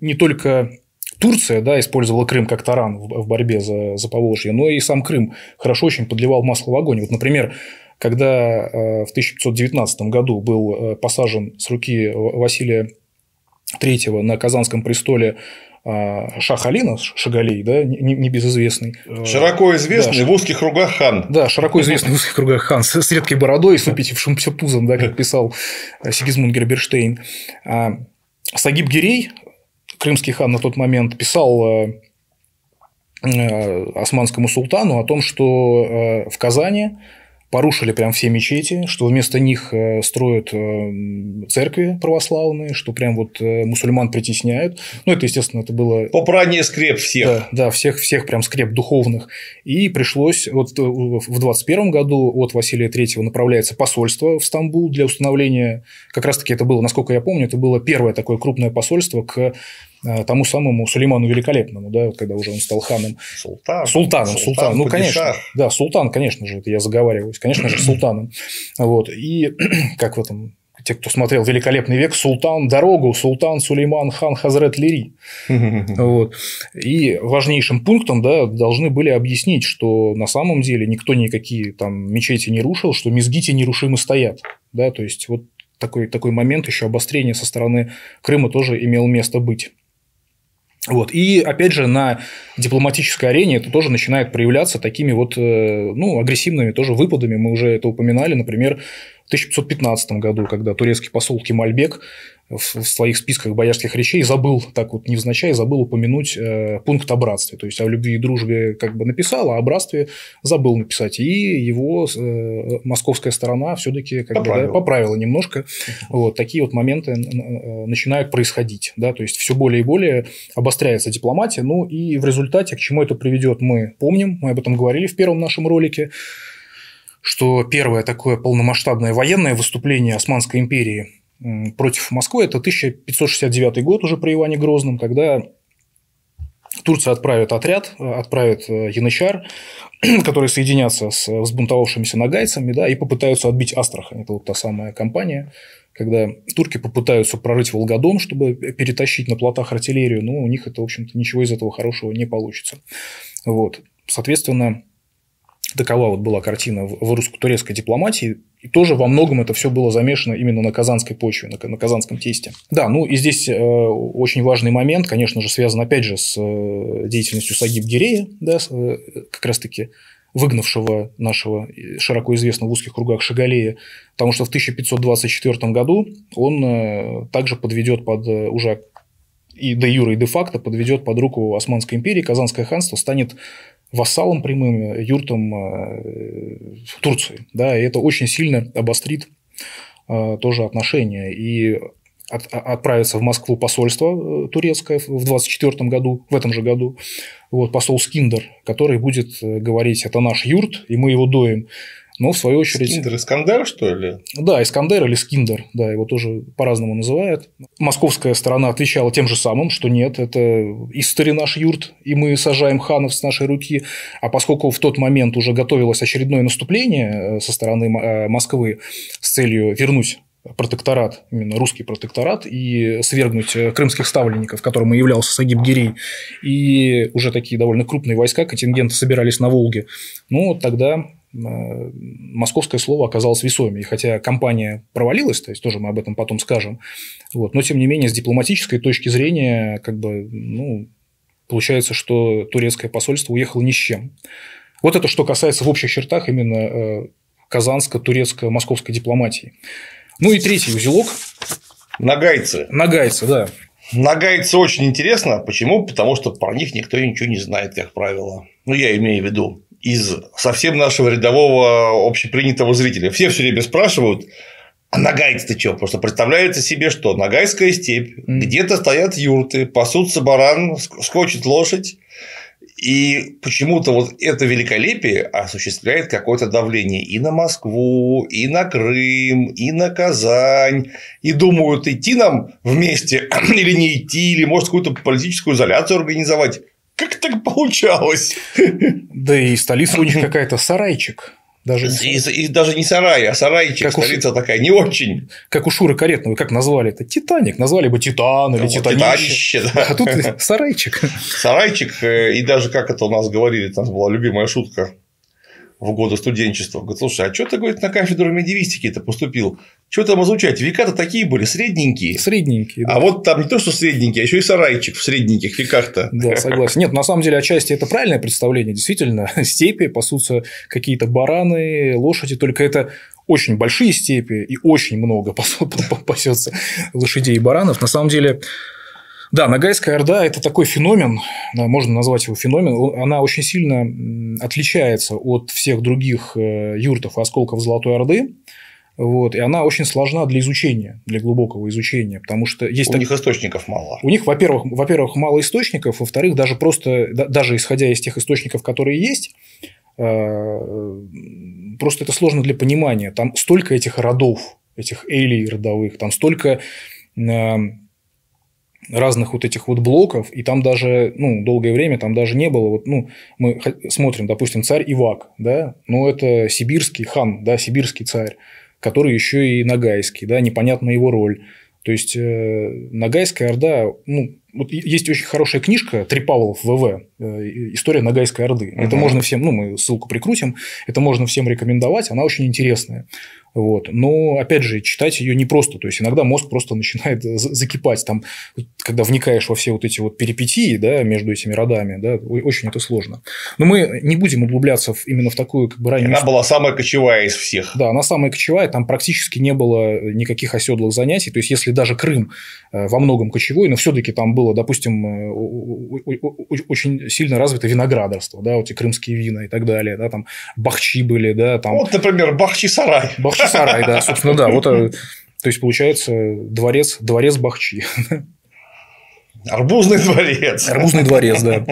Не только Турция да, использовала Крым как таран в борьбе за, за Поволжье, но и сам Крым хорошо очень подливал масло в огонь. Вот, например, когда э, в 1519 году был э, посажен с руки Василия III на Казанском престоле э, Шах Алина Шагалей, да, небезызвестный. Широко известный да, в узких кругах хан. Да, широко известный в узких кругах хан с, с редкой бородой с выпитившимся пузом, да, как писал Сигизмунд Герберштейн. А Сагиб Гирей, крымский хан на тот момент писал э, э, османскому султану о том, что э, в Казани порушили прям все мечети, что вместо них строят церкви православные, что прям вот мусульман притесняют. Ну, это, естественно, это было... Попрание скреп всех. Да, да всех, всех прям скреп духовных. И пришлось... Вот в 21 году от Василия III направляется посольство в Стамбул для установления... Как раз-таки это было, насколько я помню, это было первое такое крупное посольство к Э, тому самому Сулейману Великолепному, да, когда уже он стал ханом. Султан. Султаном, султан. султан. Ну, конечно. Да, султан, конечно же, это я заговариваюсь, конечно же, султаном. Вот. И [clears throat] как в этом те, кто смотрел «Великолепный век», «Султан дорогу», «Султан Сулейман хан Хазрет Лири». вот. И важнейшим пунктом да, должны были объяснить, что на самом деле никто никакие там мечети не рушил, что мезгити нерушимы стоят. Да, то есть, вот такой, такой момент еще обострения со стороны Крыма тоже имел место быть. Вот. И, опять же, на дипломатической арене это тоже начинает проявляться такими вот э, ну, агрессивными тоже выпадами. Мы уже это упоминали, например, 1515 году, когда турецкий посол Кемальбек в своих списках боярских речей забыл, так вот невзначай, забыл упомянуть э, пункт о братстве. То есть, о любви и дружбе как бы написал, а о братстве забыл написать. И его э, московская сторона все-таки как поправила. Бы, да, поправила немножко. Вот, такие вот моменты э, начинают происходить. Да? То есть, все более и более обостряется дипломатия. Ну, и в результате, к чему это приведет, мы помним, мы об этом говорили в первом нашем ролике, что первое такое полномасштабное военное выступление Османской империи против Москвы. Это 1569 год уже при Иване Грозном, когда Турция отправит отряд, отправит э, янычар, [clears throat] которые соединятся с взбунтовавшимися нагайцами да, и попытаются отбить Астрахань. Это вот та самая кампания, когда турки попытаются прорыть Волгодон, чтобы перетащить на плотах артиллерию, но у них это, в общем-то, ничего из этого хорошего не получится. Вот. Соответственно, такова вот была картина в русско-турецкой дипломатии. И тоже во многом это все было замешано именно на казанской почве, на, на казанском тесте. Да, ну и здесь э, очень важный момент, конечно же, связан опять же с э, деятельностью Сагиб Гирея, да, с, э, как раз-таки выгнавшего нашего широко известного в узких кругах Шагалея, потому что в 1524 году он э, также подведет под э, уже и де-юре, и де-факто подведет под руку Османской империи, Казанское ханство станет вассалом прямым, юртом э, Турции. Да, и это очень сильно обострит э, тоже отношения. И от, отправится в Москву посольство э, турецкое в 24 году, в этом же году, вот, посол Скиндер, который будет говорить, это наш юрт, и мы его доим. Но в свою очередь... Скиндер Искандер, что ли? Да, Искандер или Скиндер, да, его тоже по-разному называют. Московская сторона отвечала тем же самым, что нет, это истори наш юрт, и мы сажаем ханов с нашей руки. А поскольку в тот момент уже готовилось очередное наступление э, со стороны э, Москвы с целью вернуть протекторат, именно русский протекторат, и свергнуть э, крымских ставленников, которым и являлся Сагиб Гирей, и уже такие довольно крупные войска, контингенты собирались на Волге, ну, тогда московское слово оказалось весомее. Хотя компания провалилась, то есть тоже мы об этом потом скажем, вот, но тем не менее с дипломатической точки зрения как бы, ну, получается, что турецкое посольство уехало ни с чем. Вот это что касается в общих чертах именно э, казанско-турецко-московской дипломатии. Ну и третий узелок. Нагайцы. Нагайцы, да. Нагайцы очень интересно. Почему? Потому что про них никто ничего не знает, как правило. Ну, я имею в виду из совсем нашего рядового общепринятого зрителя. Все все время спрашивают, а Нагайцы-то что? Просто представляется себе, что Нагайская степь, mm. где-то стоят юрты, пасутся баран, скочит лошадь, и почему-то вот это великолепие осуществляет какое-то давление и на Москву, и на Крым, и на Казань. И думают, идти нам вместе [clears throat] или не идти, или может какую-то политическую изоляцию организовать. Как так получалось? Да и столица у них [laughs] какая-то сарайчик. Даже и, и, и даже не сарай, а сарайчик, как столица у... такая не очень. Как у Шуры Каретного, как назвали это? Титаник. Назвали бы Титан или Титанище. да. А тут [laughs] сарайчик. Сарайчик, э, и даже как это у нас говорили, нас была любимая шутка в годы студенчества. Говорит, слушай, а что ты, говорит, на кафедру медиевистики это поступил? Что там изучать? Века-то такие были, средненькие. Средненькие, да. А вот там не то, что средненькие, а еще и сарайчик в средненьких веках-то. Да, согласен. Нет, на самом деле, отчасти это правильное представление. Действительно, [laughs] степи пасутся какие-то бараны, лошади, только это очень большие степи и очень много пасется [laughs] лошадей и баранов. На самом деле, да, Ногайская Орда – это такой феномен, можно назвать его феномен, она очень сильно отличается от всех других э, юртов и осколков Золотой Орды. Вот, и она очень сложна для изучения, для глубокого изучения, потому что есть... У так... них источников мало. У них, во-первых, во-первых, мало источников, во-вторых, даже просто, даже исходя из тех источников, которые есть, э, просто это сложно для понимания. Там столько этих родов, этих элей родовых, там столько разных вот этих вот блоков, и там даже, ну, долгое время там даже не было, вот, ну, мы смотрим, допустим, царь Ивак, да, ну, это сибирский хан, да, сибирский царь, который еще и нагайский, да, непонятна его роль. То есть Нагайская Орда, ну, вот есть очень хорошая книжка Трипавлов ВВ «История Нагайской Орды». Угу. Это можно всем, ну, мы ссылку прикрутим, это можно всем рекомендовать, она очень интересная. Вот. Но, опять же, читать ее непросто. То есть, иногда мозг просто начинает закипать. Там, когда вникаешь во все вот эти вот перипетии да, между этими родами, да, очень это сложно. Но мы не будем углубляться именно в такую как бы раннюю... Она была самая кочевая из всех. Да, она самая кочевая. Там практически не было никаких оседлых занятий. То есть, если даже Крым э, во многом кочевой, но все-таки там было, допустим, э, очень сильно развито виноградарство, да, вот эти крымские вина и так далее, да, там бахчи были, да, там... Вот, например, бахчи-сарай. Бахчи-сарай, да, собственно, да, вот, э, то есть, получается, дворец, дворец Бахчи. Арбузный дворец. Арбузный дворец, да.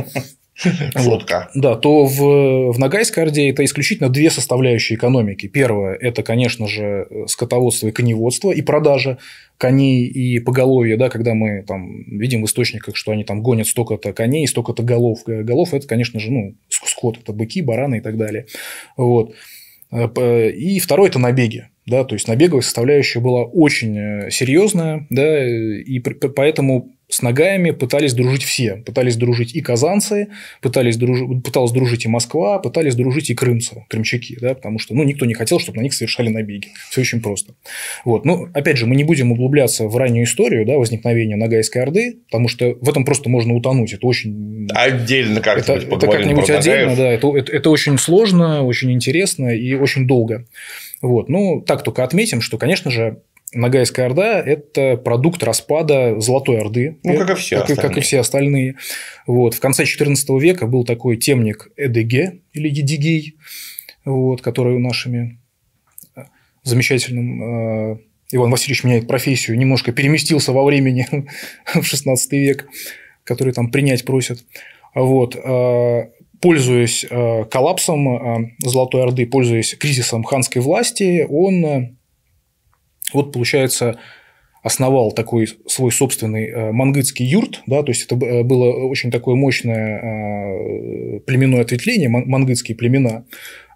[laughs] Шутка. Да, то в, в Ногайской Орде это исключительно две составляющие экономики. Первое – это, конечно же, скотоводство и коневодство, и продажа коней и поголовья, да, когда мы там видим в источниках, что они там гонят столько-то коней, столько-то голов. Голов – это, конечно же, ну, скот, это быки, бараны и так далее. Вот. И второе – это набеги. Да, то есть набеговая составляющая была очень э, серьезная, да, и поэтому с ногами пытались дружить все. Пытались дружить и казанцы, пытались друж... пыталась дружить и Москва, пытались дружить и крымцы, крымчаки, да, потому что ну, никто не хотел, чтобы на них совершали набеги. Все очень просто. Вот. Ну, опять же, мы не будем углубляться в раннюю историю да, возникновения Ногайской Орды, потому что в этом просто можно утонуть. Это очень... Отдельно как-нибудь это, это как-нибудь отдельно, да. Это, это, это очень сложно, очень интересно и очень долго. Вот. Ну, так только отметим, что, конечно же, Ногайская Орда – это продукт распада Золотой Орды. Ну, как и все как, как и все остальные. Вот. В конце XIV века был такой темник Эдеге или Едигей, вот, который нашими э, замечательным э, Иван Васильевич меняет профессию, немножко переместился во времени [laughs] в XVI век, который там принять просят. Вот. Э, пользуясь коллапсом Золотой Орды, пользуясь кризисом ханской власти, он вот, получается, основал такой свой собственный э, мангытский юрт, да, то есть это э, было очень такое мощное э, племенное ответвление, мангытские племена,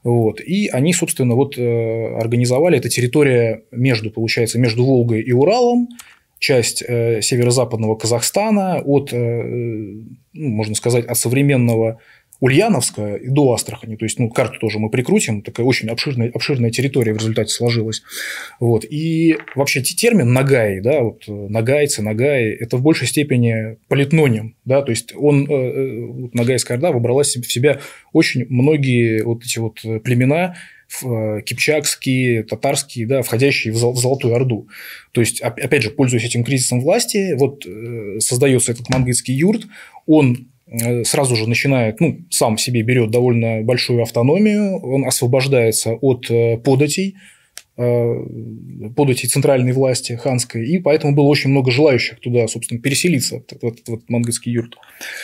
вот, и они, собственно, вот организовали, эта территория между, получается, между Волгой и Уралом, часть северо-западного Казахстана, от, ну, можно сказать, от современного Ульяновска и до Астрахани. То есть, ну, карту тоже мы прикрутим. Такая очень обширная, обширная территория в результате сложилась. Вот. И вообще термин Нагай, да, вот Нагайцы, Нагай, это в большей степени политноним. Да, то есть, он, э, э, вот, Нагайская Орда выбрала в себя очень многие вот эти вот племена, э, кипчакские, татарские, да, входящие в Золотую Орду. То есть, опять же, пользуясь этим кризисом власти, вот создается этот мангитский юрт, он Э, сразу же начинает, ну, сам себе берет довольно большую автономию, он освобождается от э, податей, Э, податей центральной власти ханской, и поэтому было очень много желающих туда, собственно, переселиться, в этот, в этот мангытский юрт.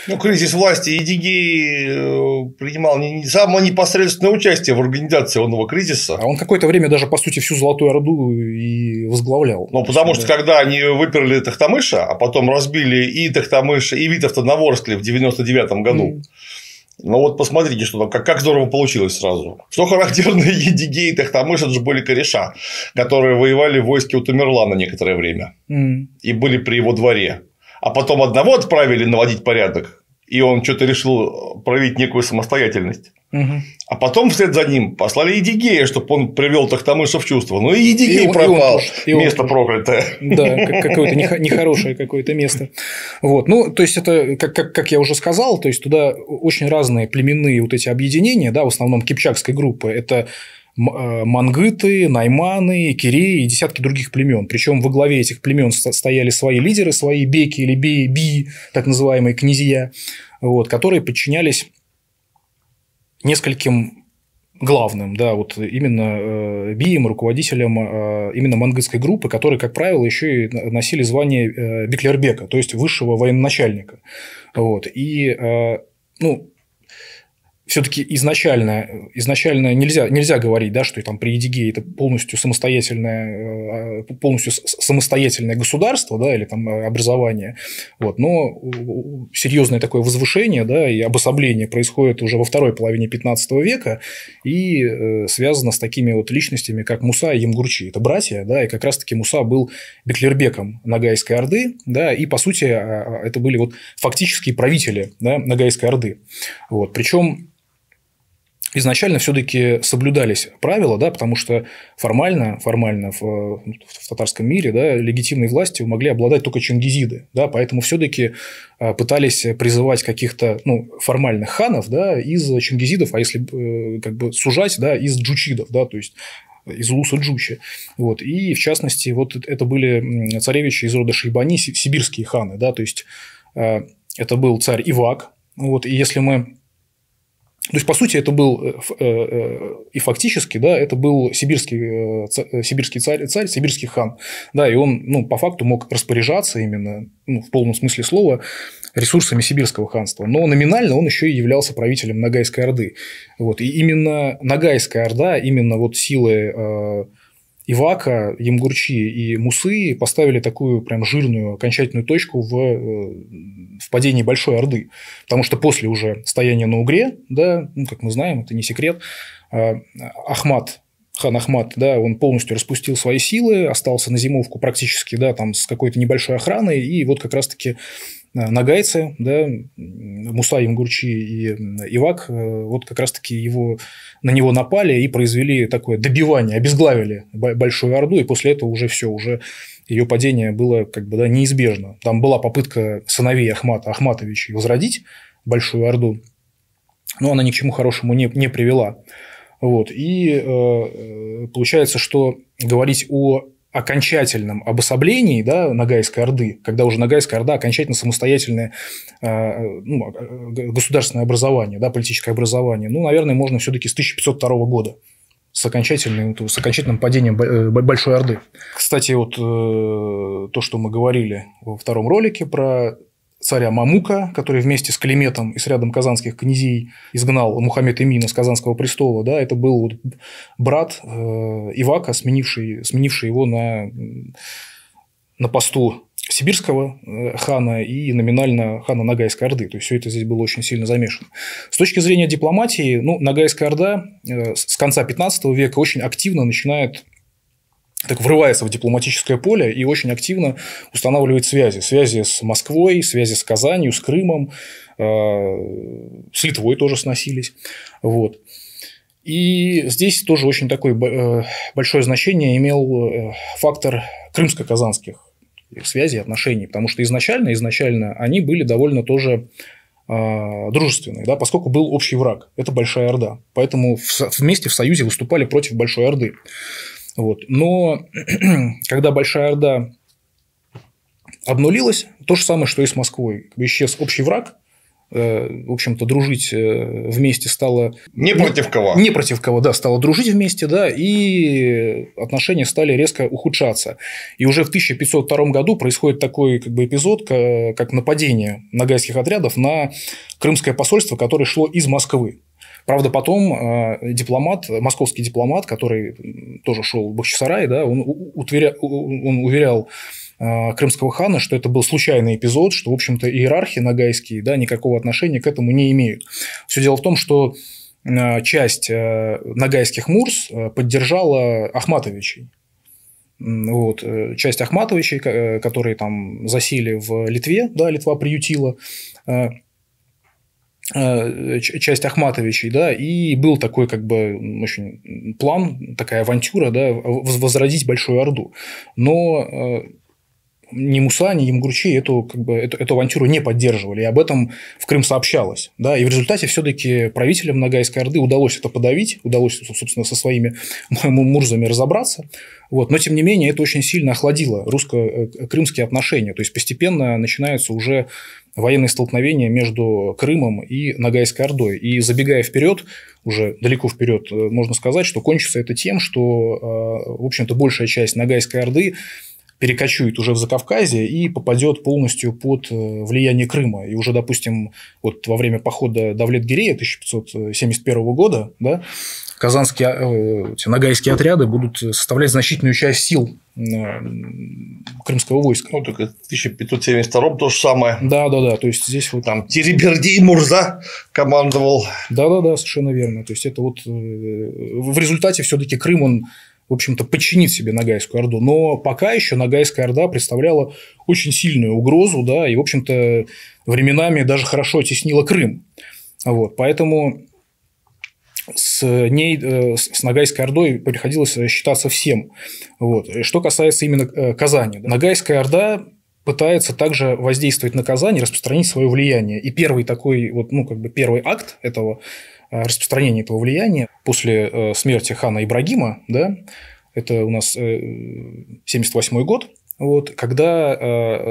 Ну, кризис власти Едигей э, принимал не, самое непосредственное участие в организации онного кризиса. А он какое-то время даже, по сути, всю Золотую Орду и возглавлял. Ну, потому что, когда они выперли Тахтамыша, а потом разбили и Тахтамыша, и Витовта на Ворскле в 99 году, mm. Ну вот посмотрите, что там, как, как здорово получилось сразу. Что характерно, [laughs] Едигей и Тахтамыш это же были кореша, которые воевали в войске у Тамерлана некоторое время. Mm. И были при его дворе. А потом одного отправили наводить порядок, и он что-то решил проявить некую самостоятельность. Угу. А потом вслед за ним послали Едигея, чтобы он привел Тахтамыша в чувство. Ну и Едигей и пропал. И он, место проклятое. Да, какое-то нехорошее какое-то место. Вот. Ну, то есть, это, как, как, как я уже сказал, то есть, туда очень разные племенные вот эти объединения, да, в основном кипчакской группы. Это мангыты, найманы, киреи и десятки других племен. Причем во главе этих племен стояли свои лидеры, свои беки или би, би так называемые князья, вот, которые подчинялись нескольким главным, да, вот именно э, бием, руководителем э, именно мангытской группы, которые, как правило, еще и носили звание э, Беклербека, то есть высшего военачальника. Вот. И, ну, все-таки изначально, изначально нельзя, нельзя говорить, да, что там при Едиге это полностью самостоятельное, э, полностью самостоятельное государство, да, или там э, образование, вот, но серьезное такое возвышение, да, и обособление происходит уже во второй половине 15 века и э, связано с такими вот личностями, как Муса и Емгурчи, это братья, да, и как раз-таки Муса был Беклербеком Нагайской Орды, да, и по сути а, а, это были вот фактические правители да, Нагайской Орды, вот, причем изначально все-таки соблюдались правила, да, потому что формально, формально в, в татарском мире да, легитимной властью могли обладать только чингизиды, да, поэтому все-таки а, пытались призывать каких-то ну, формальных ханов да, из чингизидов, а если э, как бы сужать, да, из джучидов, да, то есть из Улуса Джучи. Вот. И, в частности, вот это были царевичи из рода Шейбани, сибирские ханы. Да? То есть, а, это был царь Ивак. Вот. И если мы то есть, по сути, это был э, э, э, и фактически, да, это был сибирский, сибирский царь, царь, сибирский хан. Да, и он, ну, по факту мог распоряжаться именно, ну, в полном смысле слова, ресурсами сибирского ханства. Но номинально он еще и являлся правителем Ногайской Орды. Вот. И именно Ногайская Орда, именно вот силы Ивака, Емгурчи и Мусы поставили такую прям жирную окончательную точку в, э, в падении Большой Орды. Потому что после уже стояния на Угре, да, ну, как мы знаем, это не секрет, а, Ахмат хан Ахмат, да, он полностью распустил свои силы, остался на зимовку практически, да, там с какой-то небольшой охраной, и вот как раз-таки Э, нагайцы, да, Муса Ямгурчи и Ивак, э, вот как раз-таки его, на него напали и произвели такое добивание, обезглавили Большую Орду, и после этого уже все, уже ее падение было как бы да, неизбежно. Там была попытка сыновей Ахмата, Ахматовичей возродить Большую Орду, но она ни к чему хорошему не, не привела. Вот. И э, э получается, что говорить о окончательном обособлении да, Ногайской Орды, когда уже Ногайская Орда окончательно самостоятельное э, ну, государственное образование, да, политическое образование, ну, наверное, можно все-таки с 1502 года с окончательным, с окончательным падением э, Большой Орды. Кстати, вот э, то, что мы говорили во втором ролике про царя Мамука, который вместе с Климетом и с рядом казанских князей изгнал Мухаммед Эмина с казанского престола, да, это был брат э, Ивака, сменивший, сменивший его на, на посту сибирского э, хана и номинально хана Нагайской Орды. То есть, все это здесь было очень сильно замешано. С точки зрения дипломатии, ну, Нагайская Орда э, с конца 15 века очень активно начинает так врывается в дипломатическое поле и очень активно устанавливает связи. Связи с Москвой, связи с Казанью, с Крымом, э, с Литвой тоже сносились. Вот. И здесь тоже очень такое э, большое значение имел э, фактор крымско-казанских связей, отношений, потому что изначально, изначально они были довольно тоже дружественные, да, поскольку был общий враг, это Большая Орда. Поэтому вместе в союзе выступали против Большой Орды. Вот. Но [clears throat] когда Большая Орда обнулилась, то же самое, что и с Москвой. Исчез общий враг, э, в общем-то, дружить э, вместе стало... Не против кого. Не против кого, да, стало дружить вместе, да, и отношения стали резко ухудшаться. И уже в 1502 году происходит такой как бы, эпизод, как нападение нагайских отрядов на крымское посольство, которое шло из Москвы. Правда, потом э, дипломат, московский дипломат, который тоже шел в Бахчисарай, да, он, утверя, он уверял э, крымского хана, что это был случайный эпизод, что, в общем-то, иерархи нагайские да, никакого отношения к этому не имеют. Все дело в том, что э, часть нагайских мурс поддержала Ахматовичей. Вот. Часть Ахматовичей, которые там засели в Литве, да, Литва приютила, Э, часть Ахматовичей, да, и был такой как бы очень план, такая авантюра, да, возродить Большую Орду. Но э, ни Муса, ни Емгурчи эту, как бы, эту, эту авантюру не поддерживали, и об этом в Крым сообщалось. Да? И в результате все-таки правителям Ногайской Орды удалось это подавить, удалось, собственно, со своими [laughs] мурзами разобраться. Вот. Но, тем не менее, это очень сильно охладило русско-крымские отношения. То есть, постепенно начинаются уже военные столкновения между Крымом и Ногайской Ордой. И забегая вперед, уже далеко вперед, э, можно сказать, что кончится это тем, что, э, в общем-то, большая часть Ногайской Орды перекочует уже в Закавказье и попадет полностью под э, влияние Крыма. И уже, допустим, вот во время похода Давлет-Гирея 1571 года, да, казанские, э, нагайские отряды будут составлять значительную часть сил э, крымского войска. Ну, только в 1572 то же самое. Да, да, да. То есть здесь вот там Теребердей Мурза командовал. Да, да, да, совершенно верно. То есть это вот в результате все-таки Крым он в общем-то, подчинить себе Ногайскую Орду. Но пока еще Ногайская Орда представляла очень сильную угрозу, да, и, в общем-то, временами даже хорошо теснила Крым. Вот, поэтому с ней, э, с Ногайской Ордой приходилось считаться всем. Вот. Что касается именно э, Казани. Ногайская Орда пытается также воздействовать на Казань и распространить свое влияние. И первый такой, вот, ну, как бы первый акт этого Э, распространения этого влияния после э, смерти хана Ибрагима, да, это у нас 78 э, год, вот, когда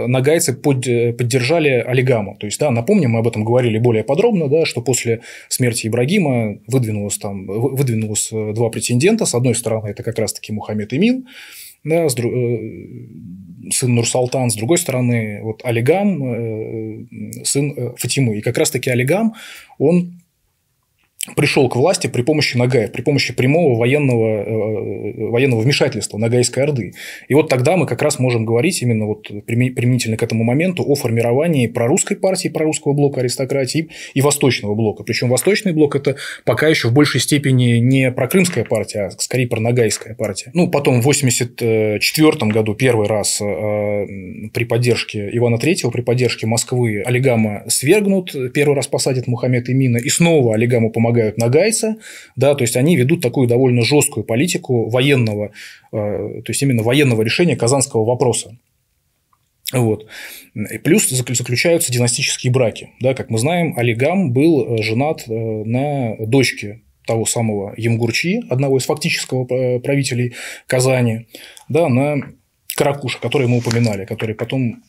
нагайцы под, поддержали Олигаму. То есть, да, напомним, мы об этом говорили более подробно, да, что после смерти Ибрагима выдвинулось, там, выдвинулось два претендента. С одной стороны, это как раз-таки Мухаммед Имин, да, с, сын Нурсалтан, с другой стороны, вот Алигам, сын Фатимы. И как раз-таки Алигам, он пришел к власти при помощи Нагая, при помощи прямого военного, э, военного вмешательства Нагайской Орды. И вот тогда мы как раз можем говорить именно вот применительно к этому моменту о формировании прорусской партии, прорусского блока аристократии и восточного блока. Причем восточный блок – это пока еще в большей степени не прокрымская партия, а скорее пронагайская партия. Ну, потом в 1984 году первый раз э, при поддержке Ивана III, при поддержке Москвы Олигама свергнут, первый раз посадят Мухаммед Имина, и снова Олигаму помогают помогают нагайцы, да, то есть они ведут такую довольно жесткую политику военного, э, то есть именно военного решения казанского вопроса. Вот. И плюс заключаются династические браки. Да, как мы знаем, Алигам был э, женат э, на дочке того самого Емгурчи, одного из фактического правителей Казани, да, на Каракуша, который мы упоминали, который потом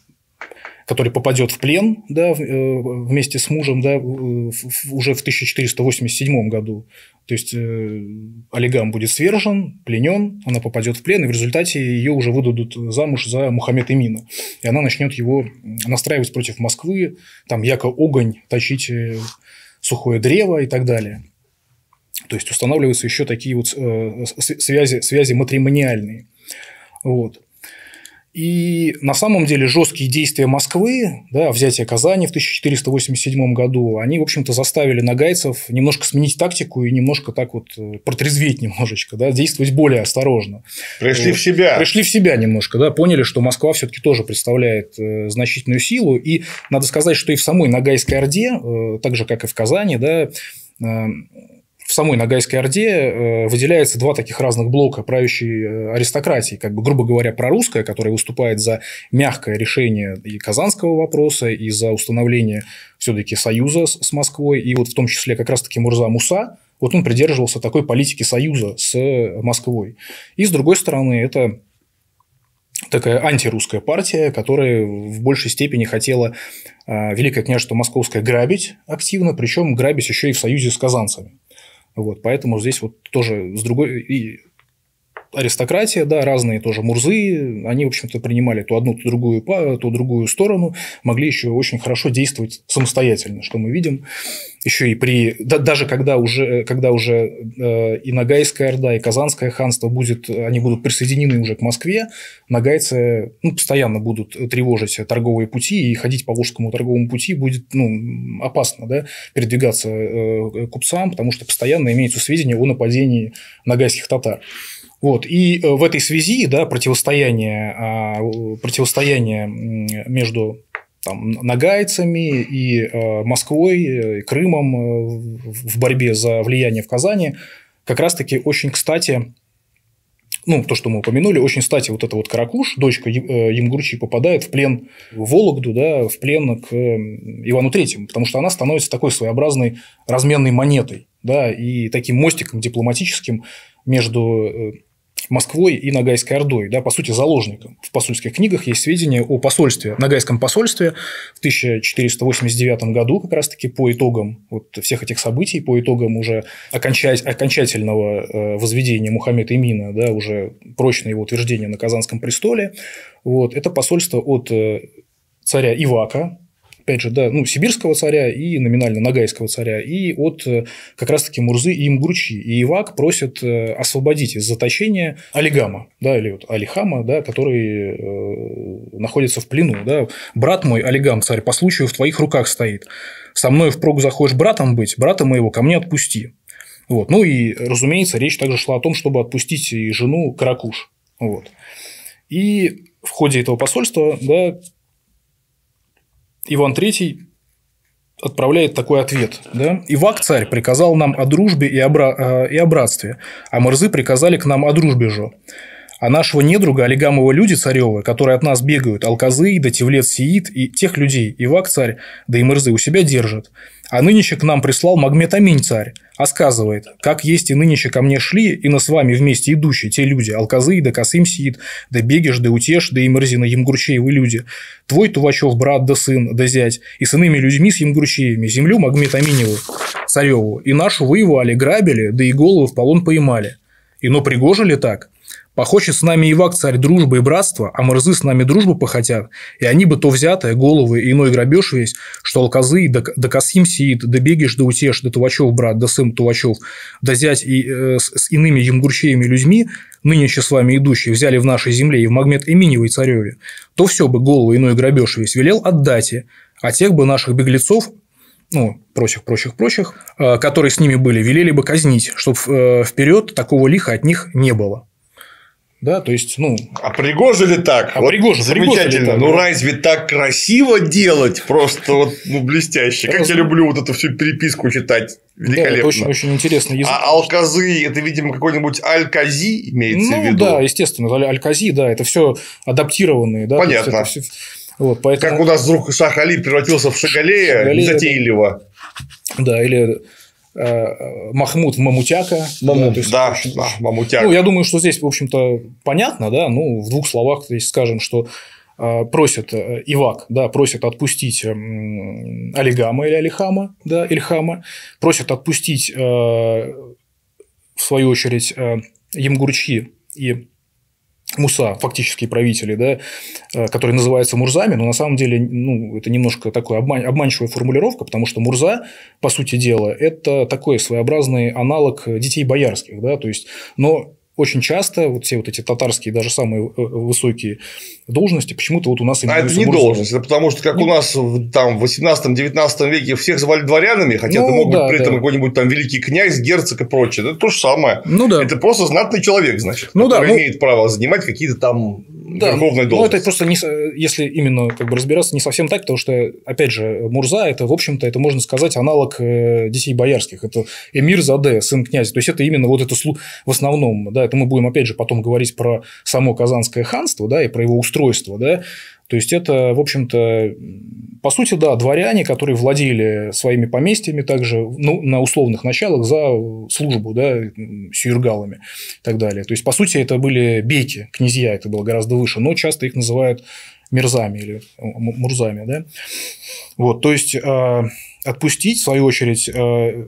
который попадет в плен да, э, вместе с мужем да, уже в 1487 году. То есть э, Олигам будет свержен, пленен, она попадет в плен, и в результате ее уже выдадут замуж за Мухаммед Эмина. И она начнет его настраивать против Москвы, там яко огонь, точить э, сухое древо и так далее. То есть устанавливаются еще такие вот связи, связи матримониальные. Вот. И на самом деле жесткие действия Москвы, да, взятие Казани в 1487 году, они, в общем-то, заставили нагайцев немножко сменить тактику и немножко так вот э, протрезветь [laughs] немножечко, да, действовать более осторожно. Пришли вот. в себя. Пришли в себя немножко, да, поняли, что Москва все-таки тоже представляет э, значительную силу. И надо сказать, что и в самой Нагайской Орде, э, так же, как и в Казани, да, в самой Ногайской Орде э, выделяется два таких разных блока правящей э, аристократии. Как бы, грубо говоря, прорусская, которая выступает за мягкое решение и казанского вопроса, и за установление все-таки союза с Москвой, и вот в том числе как раз-таки Мурза Муса, вот он придерживался такой политики союза с Москвой. И с другой стороны, это такая антирусская партия, которая в большей степени хотела э, Великое княжество Московское грабить активно, причем грабить еще и в союзе с казанцами. Вот, поэтому здесь вот тоже с другой... И аристократия, да, разные тоже мурзы, они, в общем-то, принимали то одну, то другую, то другую сторону, могли еще очень хорошо действовать самостоятельно, что мы видим. Еще и при... Да, даже когда уже, когда уже э, и Ногайская Орда, и Казанское ханство будет, они будут присоединены уже к Москве, нагайцы ну, постоянно будут тревожить торговые пути, и ходить по Волжскому торговому пути будет ну, опасно да, передвигаться э, купцам, потому что постоянно имеются сведения о нападении нагайских татар. Вот. И э, в этой связи да, противостояние, а, противостояние между там, нагайцами и э, Москвой, и Крымом э, в борьбе за влияние в Казани как раз-таки очень кстати ну, то, что мы упомянули, очень кстати, вот эта вот Каракуш, дочка Емгурчи, попадает в плен в Вологду, да, в плен к Ивану Третьему, потому что она становится такой своеобразной разменной монетой, да, и таким мостиком дипломатическим между Москвой и Ногайской Ордой, да, по сути, заложником. В посольских книгах есть сведения о посольстве, Ногайском посольстве в 1489 году, как раз-таки по итогам вот всех этих событий, по итогам уже окончательного э, возведения Мухаммеда Имина, да, уже прочное его утверждение на Казанском престоле. Вот, это посольство от э, царя Ивака, опять же, да, ну, сибирского царя и номинально нагайского царя, и от э, как раз-таки Мурзы и Имгурчи. И Ивак просит э, освободить из заточения Алигама, да, или вот Алихама, да, который э, находится в плену. Да. Брат мой, Алигам, царь, по случаю в твоих руках стоит. Со мной впрок захочешь братом быть, брата моего ко мне отпусти. Вот. Ну и, разумеется, речь также шла о том, чтобы отпустить и жену Каракуш. Вот. И в ходе этого посольства да, Иван III отправляет такой ответ. Да? Ивак царь приказал нам о дружбе и о, бра... Э, и о братстве, а Морзы приказали к нам о дружбе же. А нашего недруга Олегамова люди царевы, которые от нас бегают, Алказы, да Тевлет Сиит, и тех людей Ивак царь, да и Мырзы у себя держат. А нынче к нам прислал Магмед Аминь царь, а сказывает, как есть и нынче ко мне шли, и на с вами вместе идущие те люди, Алказы, да Касым Сиит, да Бегиш, да Утеш, да Имырзина, Емгурчеевы люди, твой Тувачев брат да сын, да зять, и с иными людьми с Емгурчеевыми, землю Магмед Аминеву, цареву, и нашу воевали, грабили, да и головы в полон поймали. И но пригоже ли так? Похочет с нами Ивак царь дружбы и братства, а морзы с нами дружбу похотят, и они бы то взятое, головы и иной грабеж весь, что алказы, да, да Касим сиит, да бегишь, да утешь, да Тувачев брат, да сын Тувачев, да зять и, э, с, с иными ямгурчеями людьми, нынче с вами идущие, взяли в нашей земле и в Магмед Эминевой цареве, то все бы голову иной грабеж весь велел отдать, а тех бы наших беглецов ну, прочих, прочих, прочих, э, которые с ними были, велели бы казнить, чтобы э, вперед такого лиха от них не было. Да, то есть, ну... А пригоже ли так? А вот пригоже, замечательно. Так, ну, да? разве так красиво делать? Просто вот, ну, блестяще. Как я люблю вот эту всю переписку читать. Великолепно. Да, это очень, очень интересно. Язык. А алказы это, видимо, какой-нибудь алькази имеется ну, в виду. Да, естественно, алькази, да, это все адаптированные, да. Понятно. Все... Вот, поэтому... Как у нас вдруг Шах Али превратился в Шагалея, Шагалея незатейливо. Да, или Махмуд Мамутяка. Мамут, да, да, есть, да, Мамутяка. Ну, я думаю, что здесь, в общем-то, понятно, да, ну, в двух словах, то есть, скажем, что э, просят э, Ивак, да, просят отпустить Алигама или Алихама, да, Ильхама, просят отпустить, в свою очередь, Емгурчи и Муса, фактические правители, да, э, которые называются Мурзами, но на самом деле ну, это немножко такая обман, обманчивая формулировка, потому что Мурза, по сути дела, это такой своеобразный аналог детей боярских. Да, то есть, но очень часто вот все вот эти татарские, даже самые э, высокие должности, почему-то вот у нас... А это не должность, это потому что как не... у нас там в 18-19 веке всех звали дворянами, хотя ну, это мог да, быть при этом да. какой-нибудь там великий князь, герцог и прочее. Это то же самое. Ну да. Это просто знатный человек, значит, ну, который да, ну... имеет право занимать какие-то там да. верховные должности. Ну, это просто, не, если именно как бы разбираться, не совсем так, потому что, опять же, Мурза – это, в общем-то, это можно сказать аналог э, детей боярских. Это эмир Заде, сын князя. То есть, это именно вот это в основном, да, это мы будем, опять же, потом говорить про само Казанское ханство, да, и про его устройство, да, то есть это, в общем-то, по сути, да, дворяне, которые владели своими поместьями также ну, на условных началах за службу, да, с юргалами и так далее. То есть, по сути, это были бейки, князья, это было гораздо выше, но часто их называют мерзами или мурзами, да. Вот, то есть, а, отпустить, в свою очередь, а,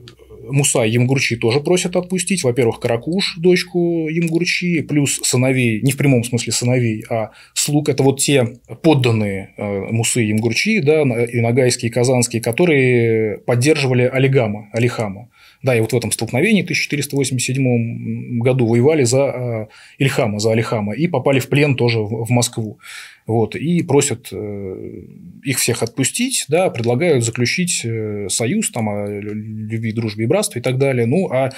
Муса Емгурчи тоже просят отпустить. Во-первых, Каракуш, дочку Емгурчи, плюс сыновей, не в прямом смысле сыновей, а слуг – это вот те подданные э, Мусы Емгурчи, да, и Ногайские, и Казанские, которые поддерживали Алигама, Алихама. Да, и вот в этом столкновении в 1487 году воевали за э, Ильхама, за Алихама, и попали в плен тоже в Москву. Вот, и просят э, их всех отпустить, да, предлагают заключить э, союз там, о любви, дружбе и братстве и так далее. Ну, а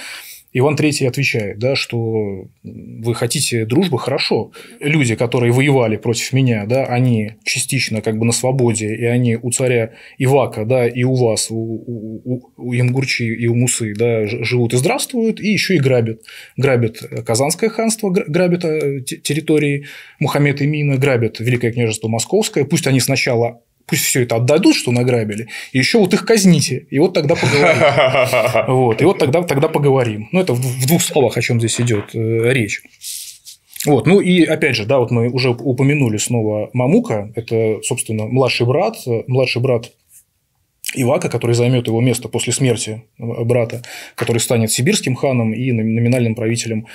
Иван III отвечает, да, что вы хотите дружбы, хорошо. Люди, которые воевали против меня, да, они частично как бы на свободе, и они у царя Ивака, да, и у вас, у, у, у Ямгурчи и у Мусы, да, живут и здравствуют, и еще и грабят. Грабят Казанское ханство, грабят э, территории Мухаммеда Имина, грабят Великое княжество Московское. Пусть они сначала пусть все это отдадут, что награбили, и еще вот их казните, и вот тогда поговорим. [laughs] Вот, и вот тогда, тогда поговорим. Ну, это в двух словах, о чем здесь идет э, речь. Вот, ну и опять же, да, вот мы уже упомянули снова Мамука, это, собственно, младший брат, младший брат Ивака, который займет его место после смерти брата, который станет сибирским ханом и номинальным правителем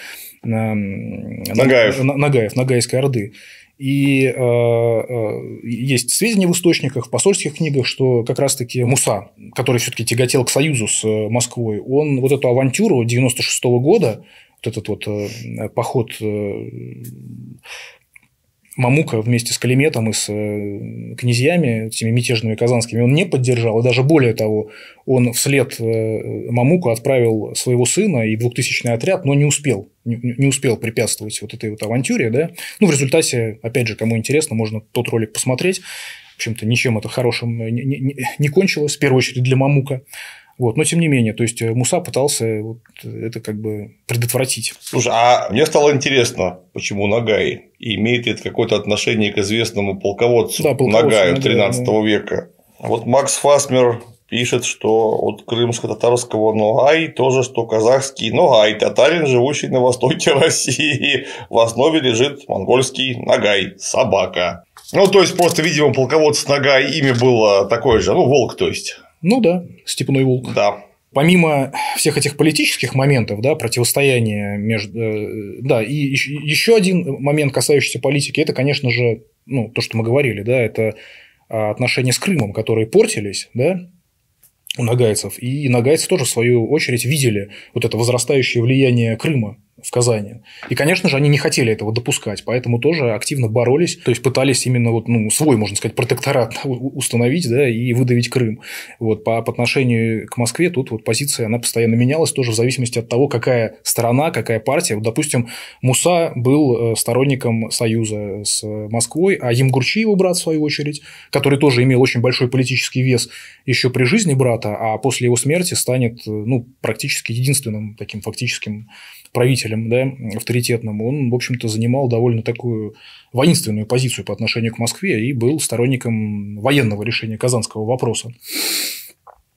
Нагаев, Нагаев Нагайской Орды. И э, э, есть сведения в источниках, в посольских книгах, что как раз-таки Муса, который все-таки тяготел к союзу с э, Москвой, он вот эту авантюру 96 -го года, вот этот вот э, поход э, Мамука вместе с Калиметом и с э, князьями, этими мятежными казанскими, он не поддержал. И даже более того, он вслед Мамуку отправил своего сына и 2000-й отряд, но не успел, не успел препятствовать вот этой вот авантюре. Да? Ну, в результате, опять же, кому интересно, можно тот ролик посмотреть. В общем-то, ничем это хорошим не, не, не кончилось, в первую очередь для Мамука. Вот, но тем не менее, то есть э, Муса пытался вот это как бы предотвратить. Слушай, а мне стало интересно, почему Нагай? И имеет это какое-то отношение к известному полководцу, да, полководцу Нагаю 13 да. века? Вот Макс Фасмер пишет, что от крымско-татарского Ногай тоже, что казахский Ногай, татарин, живущий на востоке [laughs] России. В основе лежит монгольский Нагай, собака. Ну, то есть, просто, видимо, полководец Нагай имя было такое же, ну, волк, то есть. Ну да, степной волк. Да. Помимо всех этих политических моментов, да, противостояния между, э, да, и еще один момент, касающийся политики, это, конечно же, ну, то, что мы говорили, да, это а, отношения с Крымом, которые портились, да, у нагайцев. И нагайцы тоже, в свою очередь, видели вот это возрастающее влияние Крыма в Казани. И, конечно же, они не хотели этого допускать, поэтому тоже активно боролись, то есть пытались именно вот, ну, свой, можно сказать, протекторат [laughs] установить да, и выдавить Крым. Вот, по, по отношению к Москве тут вот позиция, она постоянно менялась тоже в зависимости от того, какая страна, какая партия. Вот, допустим, Муса был э, сторонником союза с Москвой, а Емгурчи, его брат, в свою очередь, который тоже имел очень большой политический вес еще при жизни брата, а после его смерти станет ну, практически единственным таким фактическим правителем да, авторитетным, он, в общем-то, занимал довольно такую воинственную позицию по отношению к Москве и был сторонником военного решения казанского вопроса.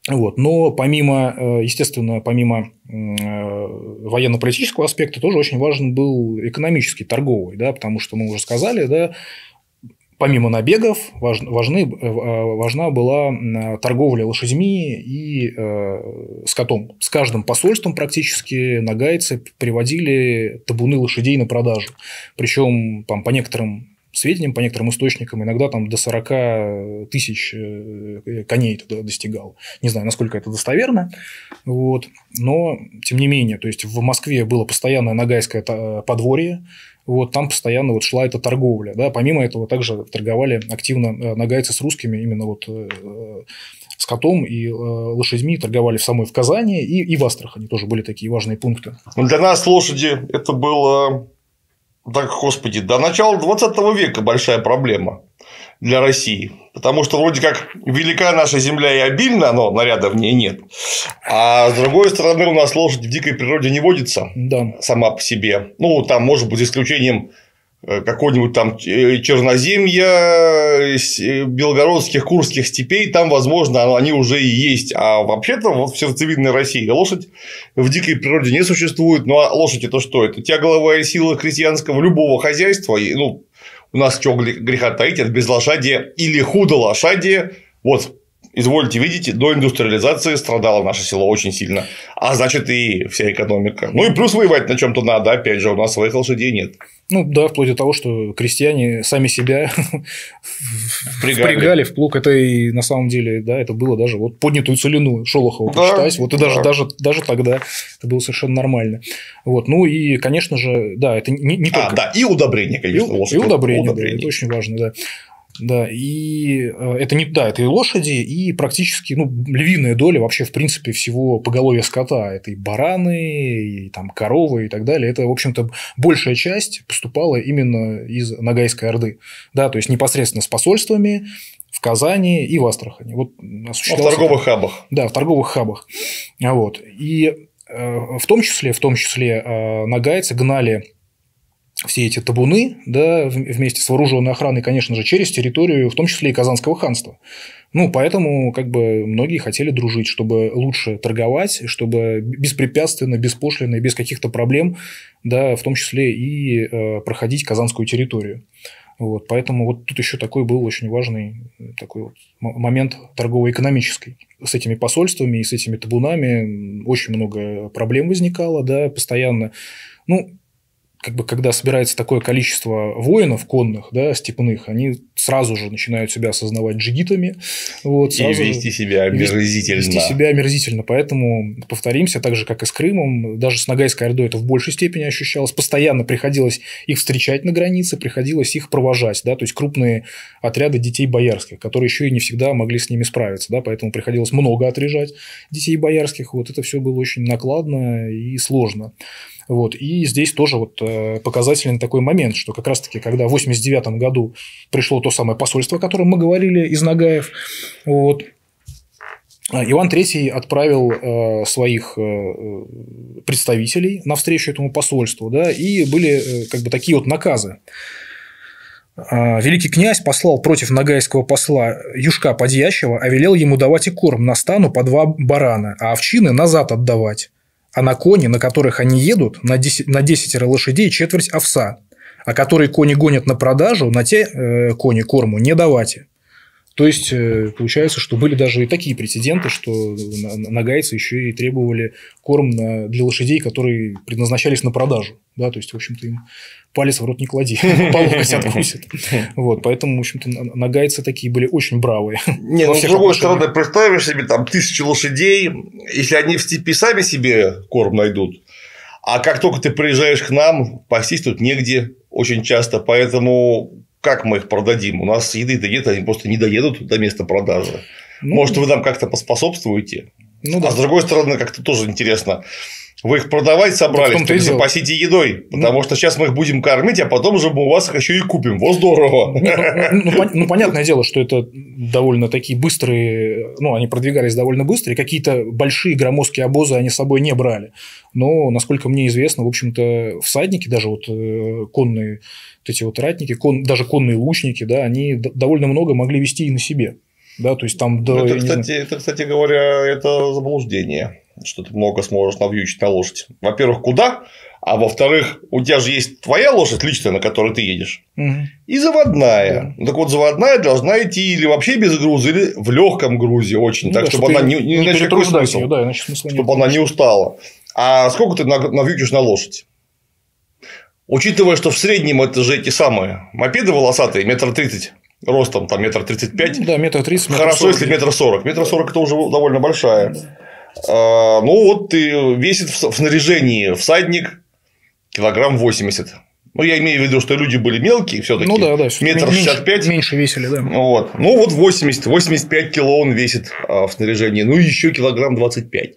Вот. Но помимо, э, естественно, помимо э, военно-политического аспекта тоже очень важен был экономический, торговый, да, потому что мы уже сказали, да, помимо набегов важны, э, важна была торговля лошадьми и э, скотом. С каждым посольством практически нагайцы приводили табуны лошадей на продажу. Причем там, по некоторым сведениям, по некоторым источникам, иногда там до 40 тысяч э, коней туда достигал. Не знаю, насколько это достоверно, вот. но тем не менее, то есть в Москве было постоянное нагайское подворье, вот там постоянно вот шла эта торговля. Да? Помимо этого также торговали активно э, нагайцы с русскими, именно вот э, с котом и э, лошадьми торговали в самой в Казани и, и в Астрахани тоже были такие важные пункты. Для нас лошади это было, так, господи, до начала 20 века большая проблема для России. Потому что вроде как велика наша земля и обильна, но наряда в ней нет. А с другой стороны, у нас лошадь в дикой природе не водится да. сама по себе. Ну, там, может быть, за исключением э, какого-нибудь там э, черноземья, э, белгородских, курских степей, там, возможно, они уже и есть. А вообще-то вот в сердцевидной России лошадь в дикой природе не существует. Ну, а лошадь это что? Это тягловая сила крестьянского любого хозяйства. Ну, у нас что греха таить, это безлошадие или худолошадие. Вот, извольте видеть, до индустриализации страдало наше село очень сильно. А значит, и вся экономика. Ну и плюс воевать на чем-то надо. Опять же, у нас своих лошадей нет. Ну да, вплоть до того, что крестьяне сами себя [laughs] впрягали. впрягали в плуг. Это и на самом деле, да, это было даже вот поднятую целину Шолохова да, почитать. Вот и даже, да. даже, даже тогда это было совершенно нормально. Вот. Ну и, конечно же, да, это не, не а, только. А, да, и удобрение, конечно. И, и удобрение, удобрение. Да, это очень важно, да. Да, и э, это не да, это и лошади, и практически ну, львиная доля вообще, в принципе, всего поголовья скота. Это и бараны, и там коровы и так далее. Это, в общем-то, большая часть поступала именно из Ногайской Орды. Да, то есть непосредственно с посольствами, в Казани и в Астрахани. Вот в торговых хабах. Да, в торговых хабах. Вот. И э, в том числе, в том числе э, нагайцы гнали все эти табуны, да, вместе с вооруженной охраной, конечно же, через территорию, в том числе и Казанского ханства. Ну, поэтому как бы многие хотели дружить, чтобы лучше торговать, чтобы беспрепятственно, беспошлино, без каких-то проблем, да, в том числе и э, проходить казанскую территорию. Вот, поэтому вот тут еще такой был очень важный такой вот момент торгово-экономический. С этими посольствами и с этими табунами очень много проблем возникало, да, постоянно. Ну, как бы, когда собирается такое количество воинов конных, да, степных, они сразу же начинают себя осознавать джигитами. Вот, и вести себя омерзительно. Вести себя омерзительно. Поэтому, повторимся, так же, как и с Крымом, даже с Ногайской Ордой это в большей степени ощущалось. Постоянно приходилось их встречать на границе, приходилось их провожать. Да, то есть, крупные отряды детей боярских, которые еще и не всегда могли с ними справиться. Да, поэтому приходилось много отряжать детей боярских. Вот это все было очень накладно и сложно. Вот. И здесь тоже вот э, показательный такой момент, что как раз-таки, когда в 89 году пришло то самое посольство, о котором мы говорили из Нагаев, вот, а, Иван III отправил э, своих э, представителей навстречу этому посольству, да, и были как бы такие вот наказы. А, великий князь послал против нагайского посла Юшка Подьящего, а велел ему давать и корм на стану по два барана, а овчины назад отдавать а на кони, на которых они едут, на 10, на 10 лошадей четверть овса, а которые кони гонят на продажу, на те э, кони корму не давать. То есть, э, получается, что были даже и такие прецеденты, что нагайцы еще и требовали корм для лошадей, которые предназначались на продажу. Да, то есть, в общем-то, им палец в рот не клади, [laughs] по локоть откусит. Вот, поэтому, в общем-то, нагайцы такие были очень бравые. Не, [laughs] ну, с другой стороны, представишь себе там тысячи лошадей, если они в степи сами себе корм найдут, а как только ты приезжаешь к нам, пастись тут негде очень часто, поэтому как мы их продадим? У нас еды-то нет, они просто не доедут до места продажи. Ну, Может, вы нам как-то поспособствуете? Ну, да. А с другой стороны, как-то тоже интересно. Вы их продавать собрались, так запасите едой, ну. потому ну, что сейчас мы их будем кормить, а потом уже мы у вас их еще и купим. Вот здорово. Ну, ну, ну, понятное дело, что это довольно такие быстрые, ну, они продвигались довольно быстро, и какие-то большие громоздкие обозы они с собой не брали. Но, насколько мне известно, в общем-то, всадники, даже вот э, конные вот эти вот ратники, кон, даже конные лучники, да, они довольно много могли вести и на себе. Да, то есть там до, это, кстати, это, кстати говоря, это заблуждение, что ты много сможешь навьючить на лошадь. Во-первых, куда? А во-вторых, у тебя же есть твоя лошадь личная, на которой ты едешь, угу. и заводная. Да. Так вот, заводная должна идти или вообще без груза, или в легком грузе очень, ну, так, да, чтобы она не, не, не иначе какой смысл, ее, да, иначе смысла чтобы нет. она не устала. А сколько ты навьючишь на лошадь? Учитывая, что в среднем это же эти самые мопеды волосатые, метр тридцать ростом, там метр тридцать пять. Ну да, метр тридцать. Хорошо, если метр сорок. Метр сорок это уже довольно большая. Да. А, ну вот ты весит в снаряжении всадник килограмм восемьдесят. Ну, я имею в виду, что люди были мелкие все-таки. Ну да, да. Метр шестьдесят пять. Меньше весили, да. Вот. Ну, вот 80, 85 кило он весит а, в снаряжении. Ну, еще килограмм 25.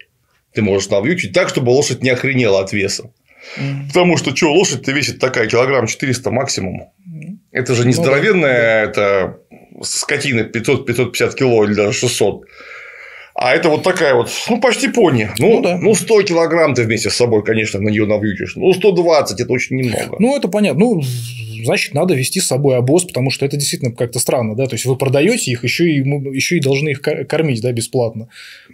Ты можешь навьючить так, чтобы лошадь не охренела от веса. Mm. Потому что, что, лошадь-то весит такая, килограмм 400 максимум. Mm. Это же не ну, здоровенная, да. это скотина 500-550 кило или даже 600. А это вот такая вот, ну, почти пони. Ну, ну, да. ну 100 килограмм ты вместе с собой, конечно, на нее навьючишь. Ну, 120 – это очень немного. Ну, это понятно. Ну, значит, надо вести с собой обоз, потому что это действительно как-то странно, да, то есть вы продаете их, еще и, еще и должны их кормить, да, бесплатно.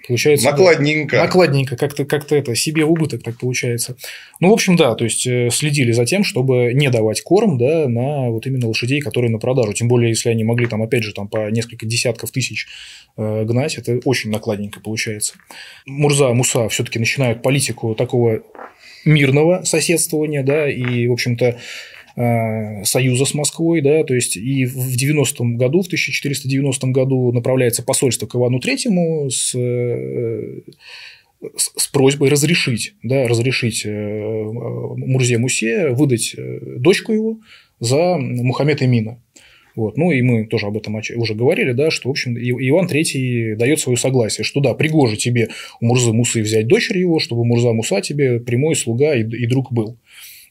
Получается. Накладненько. Да, накладненько, как-то как это, себе в убыток так получается. Ну, в общем, да, то есть э, следили за тем, чтобы не давать корм, да, на вот именно лошадей, которые на продажу. Тем более, если они могли там, опять же, там по несколько десятков тысяч э, гнать, это очень накладненько получается. Мурза, Муса все-таки начинают политику такого мирного соседствования, да, и, в общем-то, союза с Москвой, да, то есть и в 90-м году, в 1490 году направляется посольство к Ивану Третьему с, э, с просьбой разрешить, да, разрешить э, Мурзе Мусе выдать дочку его за Мухаммед Эмина. Вот. Ну, и мы тоже об этом уже говорили, да, что, в общем, Иван III дает свое согласие, что да, пригоже тебе у Мурзы Мусы взять дочерь его, чтобы Мурза Муса тебе прямой слуга и, и друг был.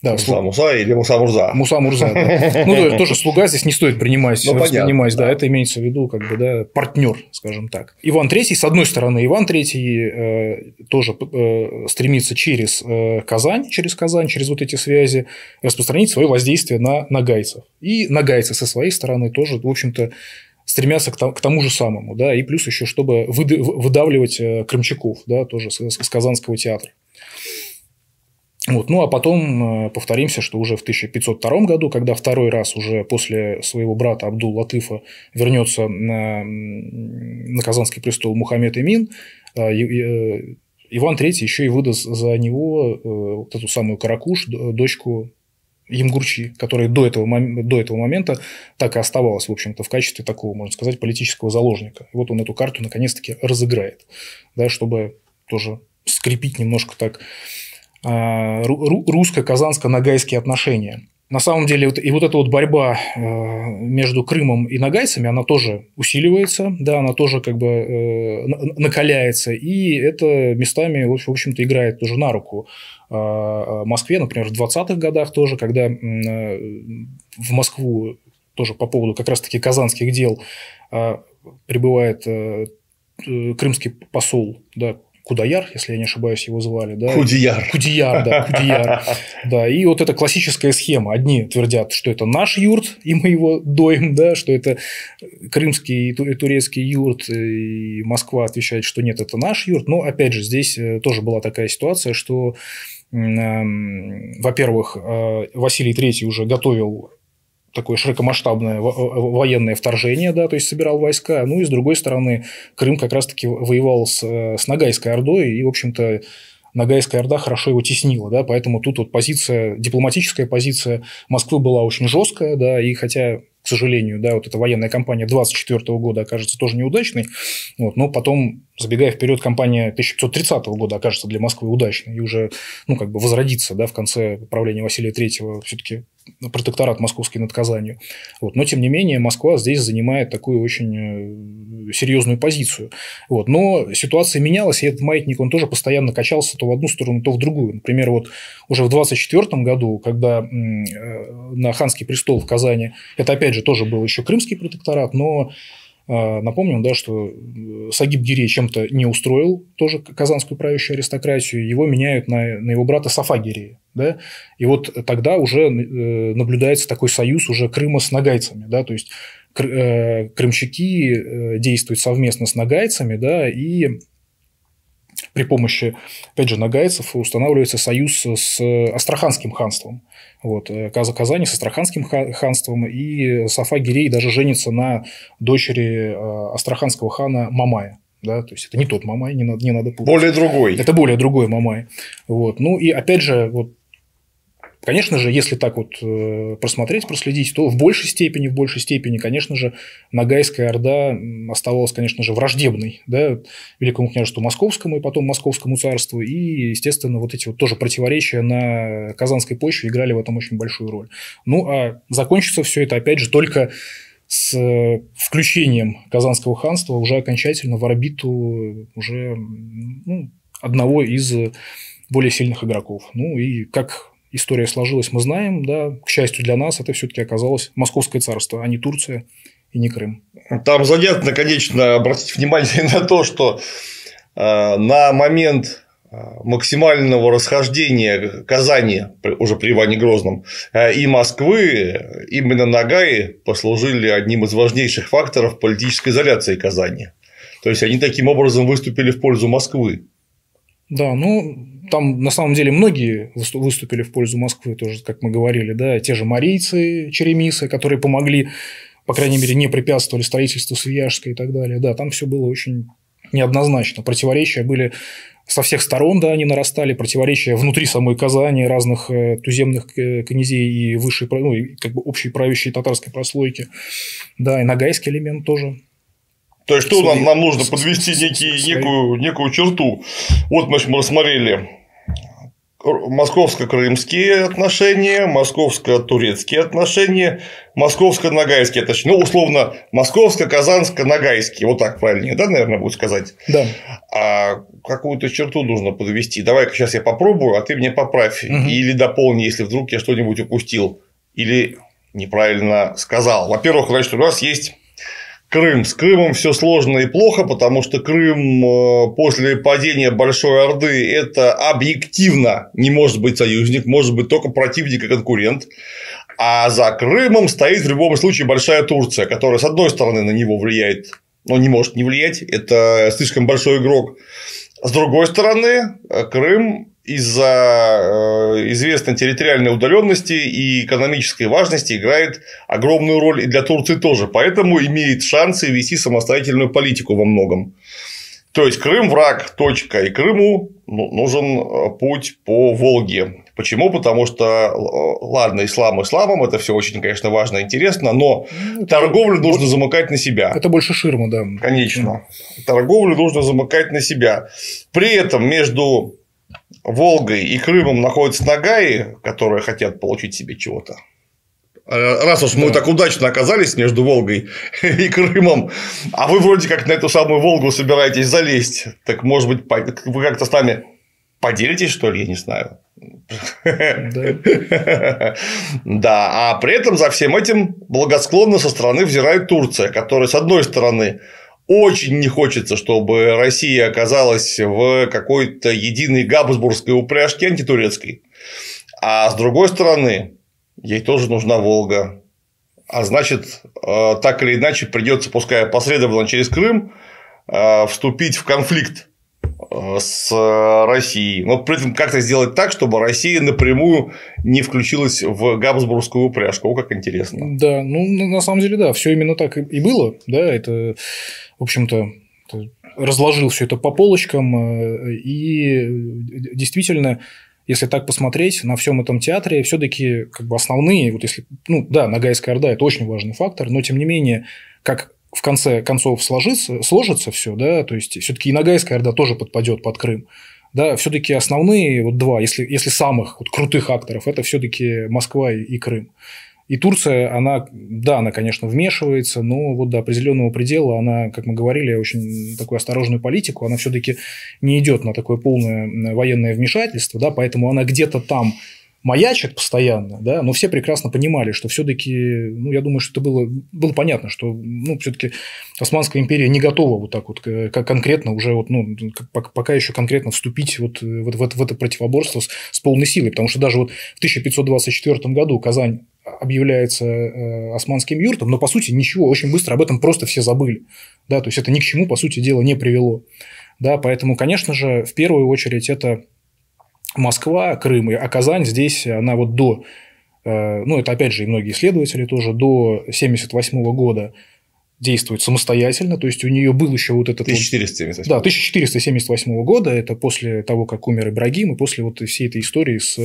Да, Муса слуг... Муса или Муса Мурза. Муса Мурза, да. [laughs] Ну, тоже слуга здесь не стоит принимать, ну, воспринимать, да, это имеется в виду, как бы, да, партнер, скажем так. Иван III, с одной стороны, Иван III э, тоже э, стремится через э, Казань, через Казань, через вот эти связи распространить свое воздействие на нагайцев. И нагайцы со своей стороны тоже, в общем-то, стремятся к тому же самому, да, и плюс еще, чтобы выдавливать э, крымчаков, да, тоже с Казанского театра. Вот. Ну, а потом э, повторимся, что уже в 1502 году, когда второй раз уже после своего брата Абдул-Латыфа вернется на, на Казанский престол Мухаммед Эмин, э, э, Иван III еще и выдаст за него вот эту самую Каракуш, дочку Емгурчи, которая до этого, до этого момента так и оставалась, в общем-то, в качестве такого, можно сказать, политического заложника. И вот он эту карту наконец-таки разыграет, да, чтобы тоже скрепить немножко так Э, русско-казанско-нагайские отношения. На самом деле, и вот эта вот борьба э, между Крымом и нагайцами, она тоже усиливается, да, она тоже как бы э, накаляется, и это местами, в общем-то, играет тоже на руку Москве, например, в 20-х годах тоже, когда в Москву тоже по поводу как раз-таки казанских дел прибывает крымский посол, да, Кудаяр, если я не ошибаюсь, его звали. Да? Кудияр. Кудияр, да, [laughs] Кудияр. Да, и вот эта классическая схема. Одни твердят, что это наш юрт, и мы его доим, да, что это крымский и турецкий юрт, и Москва отвечает, что нет, это наш юрт. Но, опять же, здесь э, тоже была такая ситуация, что эм, во-первых, э, Василий III уже готовил такое широкомасштабное военное вторжение, да, то есть собирал войска. Ну и с другой стороны, Крым как раз-таки воевал с, с Ногайской Ордой, и, в общем-то, Ногайская Орда хорошо его теснила, да, поэтому тут вот позиция, дипломатическая позиция Москвы была очень жесткая, да, и хотя к сожалению, да, вот эта военная кампания 24 года окажется тоже неудачной, вот, но потом, забегая вперед, кампания 1530 года окажется для Москвы удачной. И уже, ну, как бы возродится, да, в конце правления Василия III все-таки протекторат московский над Казанью. Вот. Но, тем не менее, Москва здесь занимает такую очень э, серьезную позицию. Вот. Но ситуация менялась, и этот маятник, он тоже постоянно качался то в одну сторону, то в другую. Например, вот уже в 24 году, когда э, на ханский престол в Казани, это, опять же, тоже был еще крымский протекторат, но а, напомним, да, что э, Сагиб Гирей чем-то не устроил тоже казанскую правящую аристократию, его меняют на, на его брата Сафа Гирея. Да? И вот тогда уже э, наблюдается такой союз уже Крыма с нагайцами. Да? То есть э, крымчаки действуют совместно с нагайцами, да, и при помощи, опять же, нагайцев устанавливается союз с Астраханским ханством. Вот, э, Каза Казани с Астраханским ханством, и Сафа Гирей даже женится на дочери э, Астраханского хана Мамая. Да, то есть это не тот Мамай, не надо, не надо путать. Более другой. Это более другой Мамай. Вот. Ну и опять же, вот Конечно же, если так вот э, просмотреть, проследить, то в большей степени, в большей степени, конечно же, Ногайская Орда оставалась, конечно же, враждебной да, Великому княжеству Московскому и потом Московскому царству. И, естественно, вот эти вот тоже противоречия на Казанской почве играли в этом очень большую роль. Ну, а закончится все это, опять же, только с включением Казанского ханства уже окончательно в орбиту уже ну, одного из более сильных игроков. Ну и как история сложилась, мы знаем, да, к счастью для нас, это все-таки оказалось Московское царство, а не Турция и не Крым. Там задето, конечно, обратить внимание [laughs] на то, что э, на момент э, максимального расхождения Казани уже при Иване Грозном э, и Москвы именно Нагаи послужили одним из важнейших факторов политической изоляции Казани. То есть они таким образом выступили в пользу Москвы. Да, ну там на самом деле многие выступили в пользу Москвы, тоже, как мы говорили, да, те же марийцы, черемисы, которые помогли, по крайней мере, не препятствовали строительству Свияжска и так далее. Да, там все было очень неоднозначно. Противоречия были со всех сторон, да, они нарастали, противоречия внутри самой Казани, разных э, туземных э, князей и высшей, ну, и как бы общей правящей татарской прослойки. Да, и нагайский элемент тоже то есть, что нам, нам нужно подвести некий, некую, некую черту. Вот мы рассмотрели московско-крымские отношения, московско-турецкие отношения, московско-ногайские отношения. Ну, условно, московско-казанско-ногайские. Вот так правильнее, да, наверное, будет сказать? Да. А какую-то черту нужно подвести. Давай-ка сейчас я попробую, а ты мне поправь. Угу. Или дополни, если вдруг я что-нибудь упустил. Или неправильно сказал. Во-первых, значит, у нас есть Крым. С Крымом все сложно и плохо, потому что Крым э, после падения Большой Орды это объективно не может быть союзник, может быть только противник и конкурент. А за Крымом стоит в любом случае Большая Турция, которая, с одной стороны, на него влияет, но не может не влиять, это слишком большой игрок. С другой стороны, Крым из-за э, известной территориальной удаленности и экономической важности играет огромную роль и для Турции тоже. Поэтому имеет шансы вести самостоятельную политику во многом. То есть Крым враг, точка. И Крыму ну, нужен э, путь по Волге. Почему? Потому что, э, ладно, ислам исламом, это все очень, конечно, важно и интересно, но ну, это торговлю это нужно замыкать на себя. Это больше ширма, да. Конечно. Торговлю нужно замыкать на себя. При этом между Волгой и Крымом находятся Нагаи, которые хотят получить себе чего-то. А раз уж да. мы так удачно оказались между Волгой и Крымом, а вы вроде как на эту самую Волгу собираетесь залезть, так может быть вы как-то с нами поделитесь, что ли, я не знаю. Да. [laughs] да, а при этом за всем этим благосклонно со стороны взирает Турция, которая, с одной стороны, очень не хочется, чтобы Россия оказалась в какой-то единой габсбургской упряжке антитурецкой. А с другой стороны, ей тоже нужна Волга. А значит, э, так или иначе придется, пускай последовательно через Крым, э, вступить в конфликт э, с Россией. Но при этом как-то сделать так, чтобы Россия напрямую не включилась в Габсбургскую упряжку. О, как интересно. Да, ну на самом деле, да, все именно так и было. Да, это в общем-то, разложил все это по полочкам, э, и действительно, если так посмотреть на всем этом театре, все-таки как бы основные, вот если, ну да, Ногайская Орда – это очень важный фактор, но тем не менее, как в конце концов сложится, сложится все, да, то есть все-таки и Ногайская Орда тоже подпадет под Крым, да, все-таки основные вот два, если, если самых вот крутых акторов, это все-таки Москва и Крым. И Турция, она, да, она, конечно, вмешивается, но вот до определенного предела она, как мы говорили, очень такую осторожную политику, она все-таки не идет на такое полное военное вмешательство, да, поэтому она где-то там маячит постоянно, да, но все прекрасно понимали, что все-таки, ну, я думаю, что это было, было понятно, что, ну, все-таки Османская империя не готова вот так вот как конкретно уже вот, ну, пока еще конкретно вступить вот в, в, в это противоборство с, с полной силой, потому что даже вот в 1524 году Казань объявляется э, османским юртом, но по сути ничего, очень быстро об этом просто все забыли. Да, то есть это ни к чему, по сути дела, не привело. Да, поэтому, конечно же, в первую очередь это Москва, Крым, а Казань здесь, она вот до, э, ну, это опять же и многие исследователи тоже, до 1978 года действует самостоятельно, то есть у нее был еще вот этот 1478 да 1478 года, это после того, как умер Ибрагим, и после вот всей этой истории с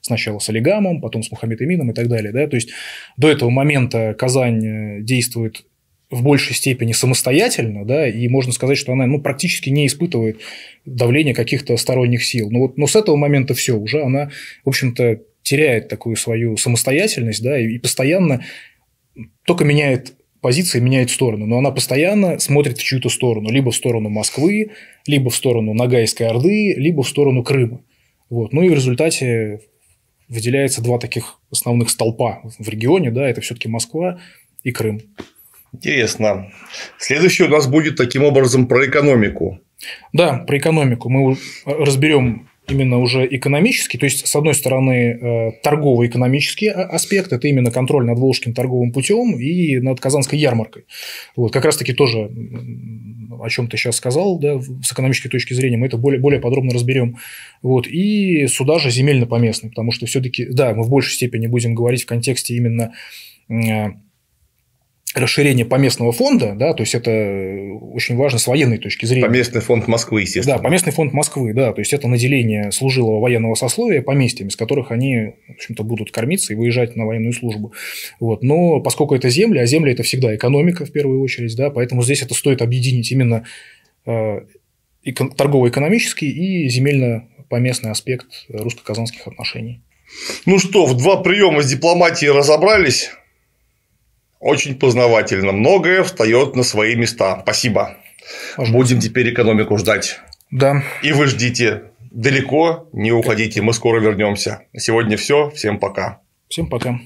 сначала с Олигамом, потом с Мухаммед Эмином и так далее, да, то есть до этого момента Казань э, действует в большей степени самостоятельно, да, и можно сказать, что она ну, практически не испытывает давления каких-то сторонних сил. Но, вот, но с этого момента все, уже она, в общем-то, теряет такую свою самостоятельность, да, и постоянно только меняет позиция меняет сторону, но она постоянно смотрит в чью-то сторону, либо в сторону Москвы, либо в сторону Ногайской Орды, либо в сторону Крыма. Вот. Ну и в результате выделяется два таких основных столпа в регионе, да, это все-таки Москва и Крым. Интересно. Следующий у нас будет таким образом про экономику. Да, про экономику. Мы разберем именно уже экономический, то есть, с одной стороны, э, торгово-экономический а, аспект, это именно контроль над Волжским торговым путем и над Казанской ярмаркой. Вот, как раз-таки тоже, о чем ты сейчас сказал, да, с экономической точки зрения, мы это более, более подробно разберем. Вот, и сюда же земельно-поместный, потому что все-таки, да, мы в большей степени будем говорить в контексте именно э, расширение поместного фонда, да, то есть это очень важно с военной точки зрения. Поместный фонд Москвы, естественно. Да, поместный фонд Москвы, да, то есть это наделение служилого военного сословия поместьями, с которых они, в общем-то, будут кормиться и выезжать на военную службу. Вот. Но поскольку это земли, а земли это всегда экономика в первую очередь, да, поэтому здесь это стоит объединить именно э, торгово-экономический и земельно-поместный аспект русско-казанских отношений. Ну что, в два приема с дипломатией разобрались. Очень познавательно. Многое встает на свои места. Спасибо. Может Будем теперь экономику ждать. Да. И вы ждите. Далеко не уходите. Мы скоро вернемся. На сегодня все. Всем пока. Всем пока.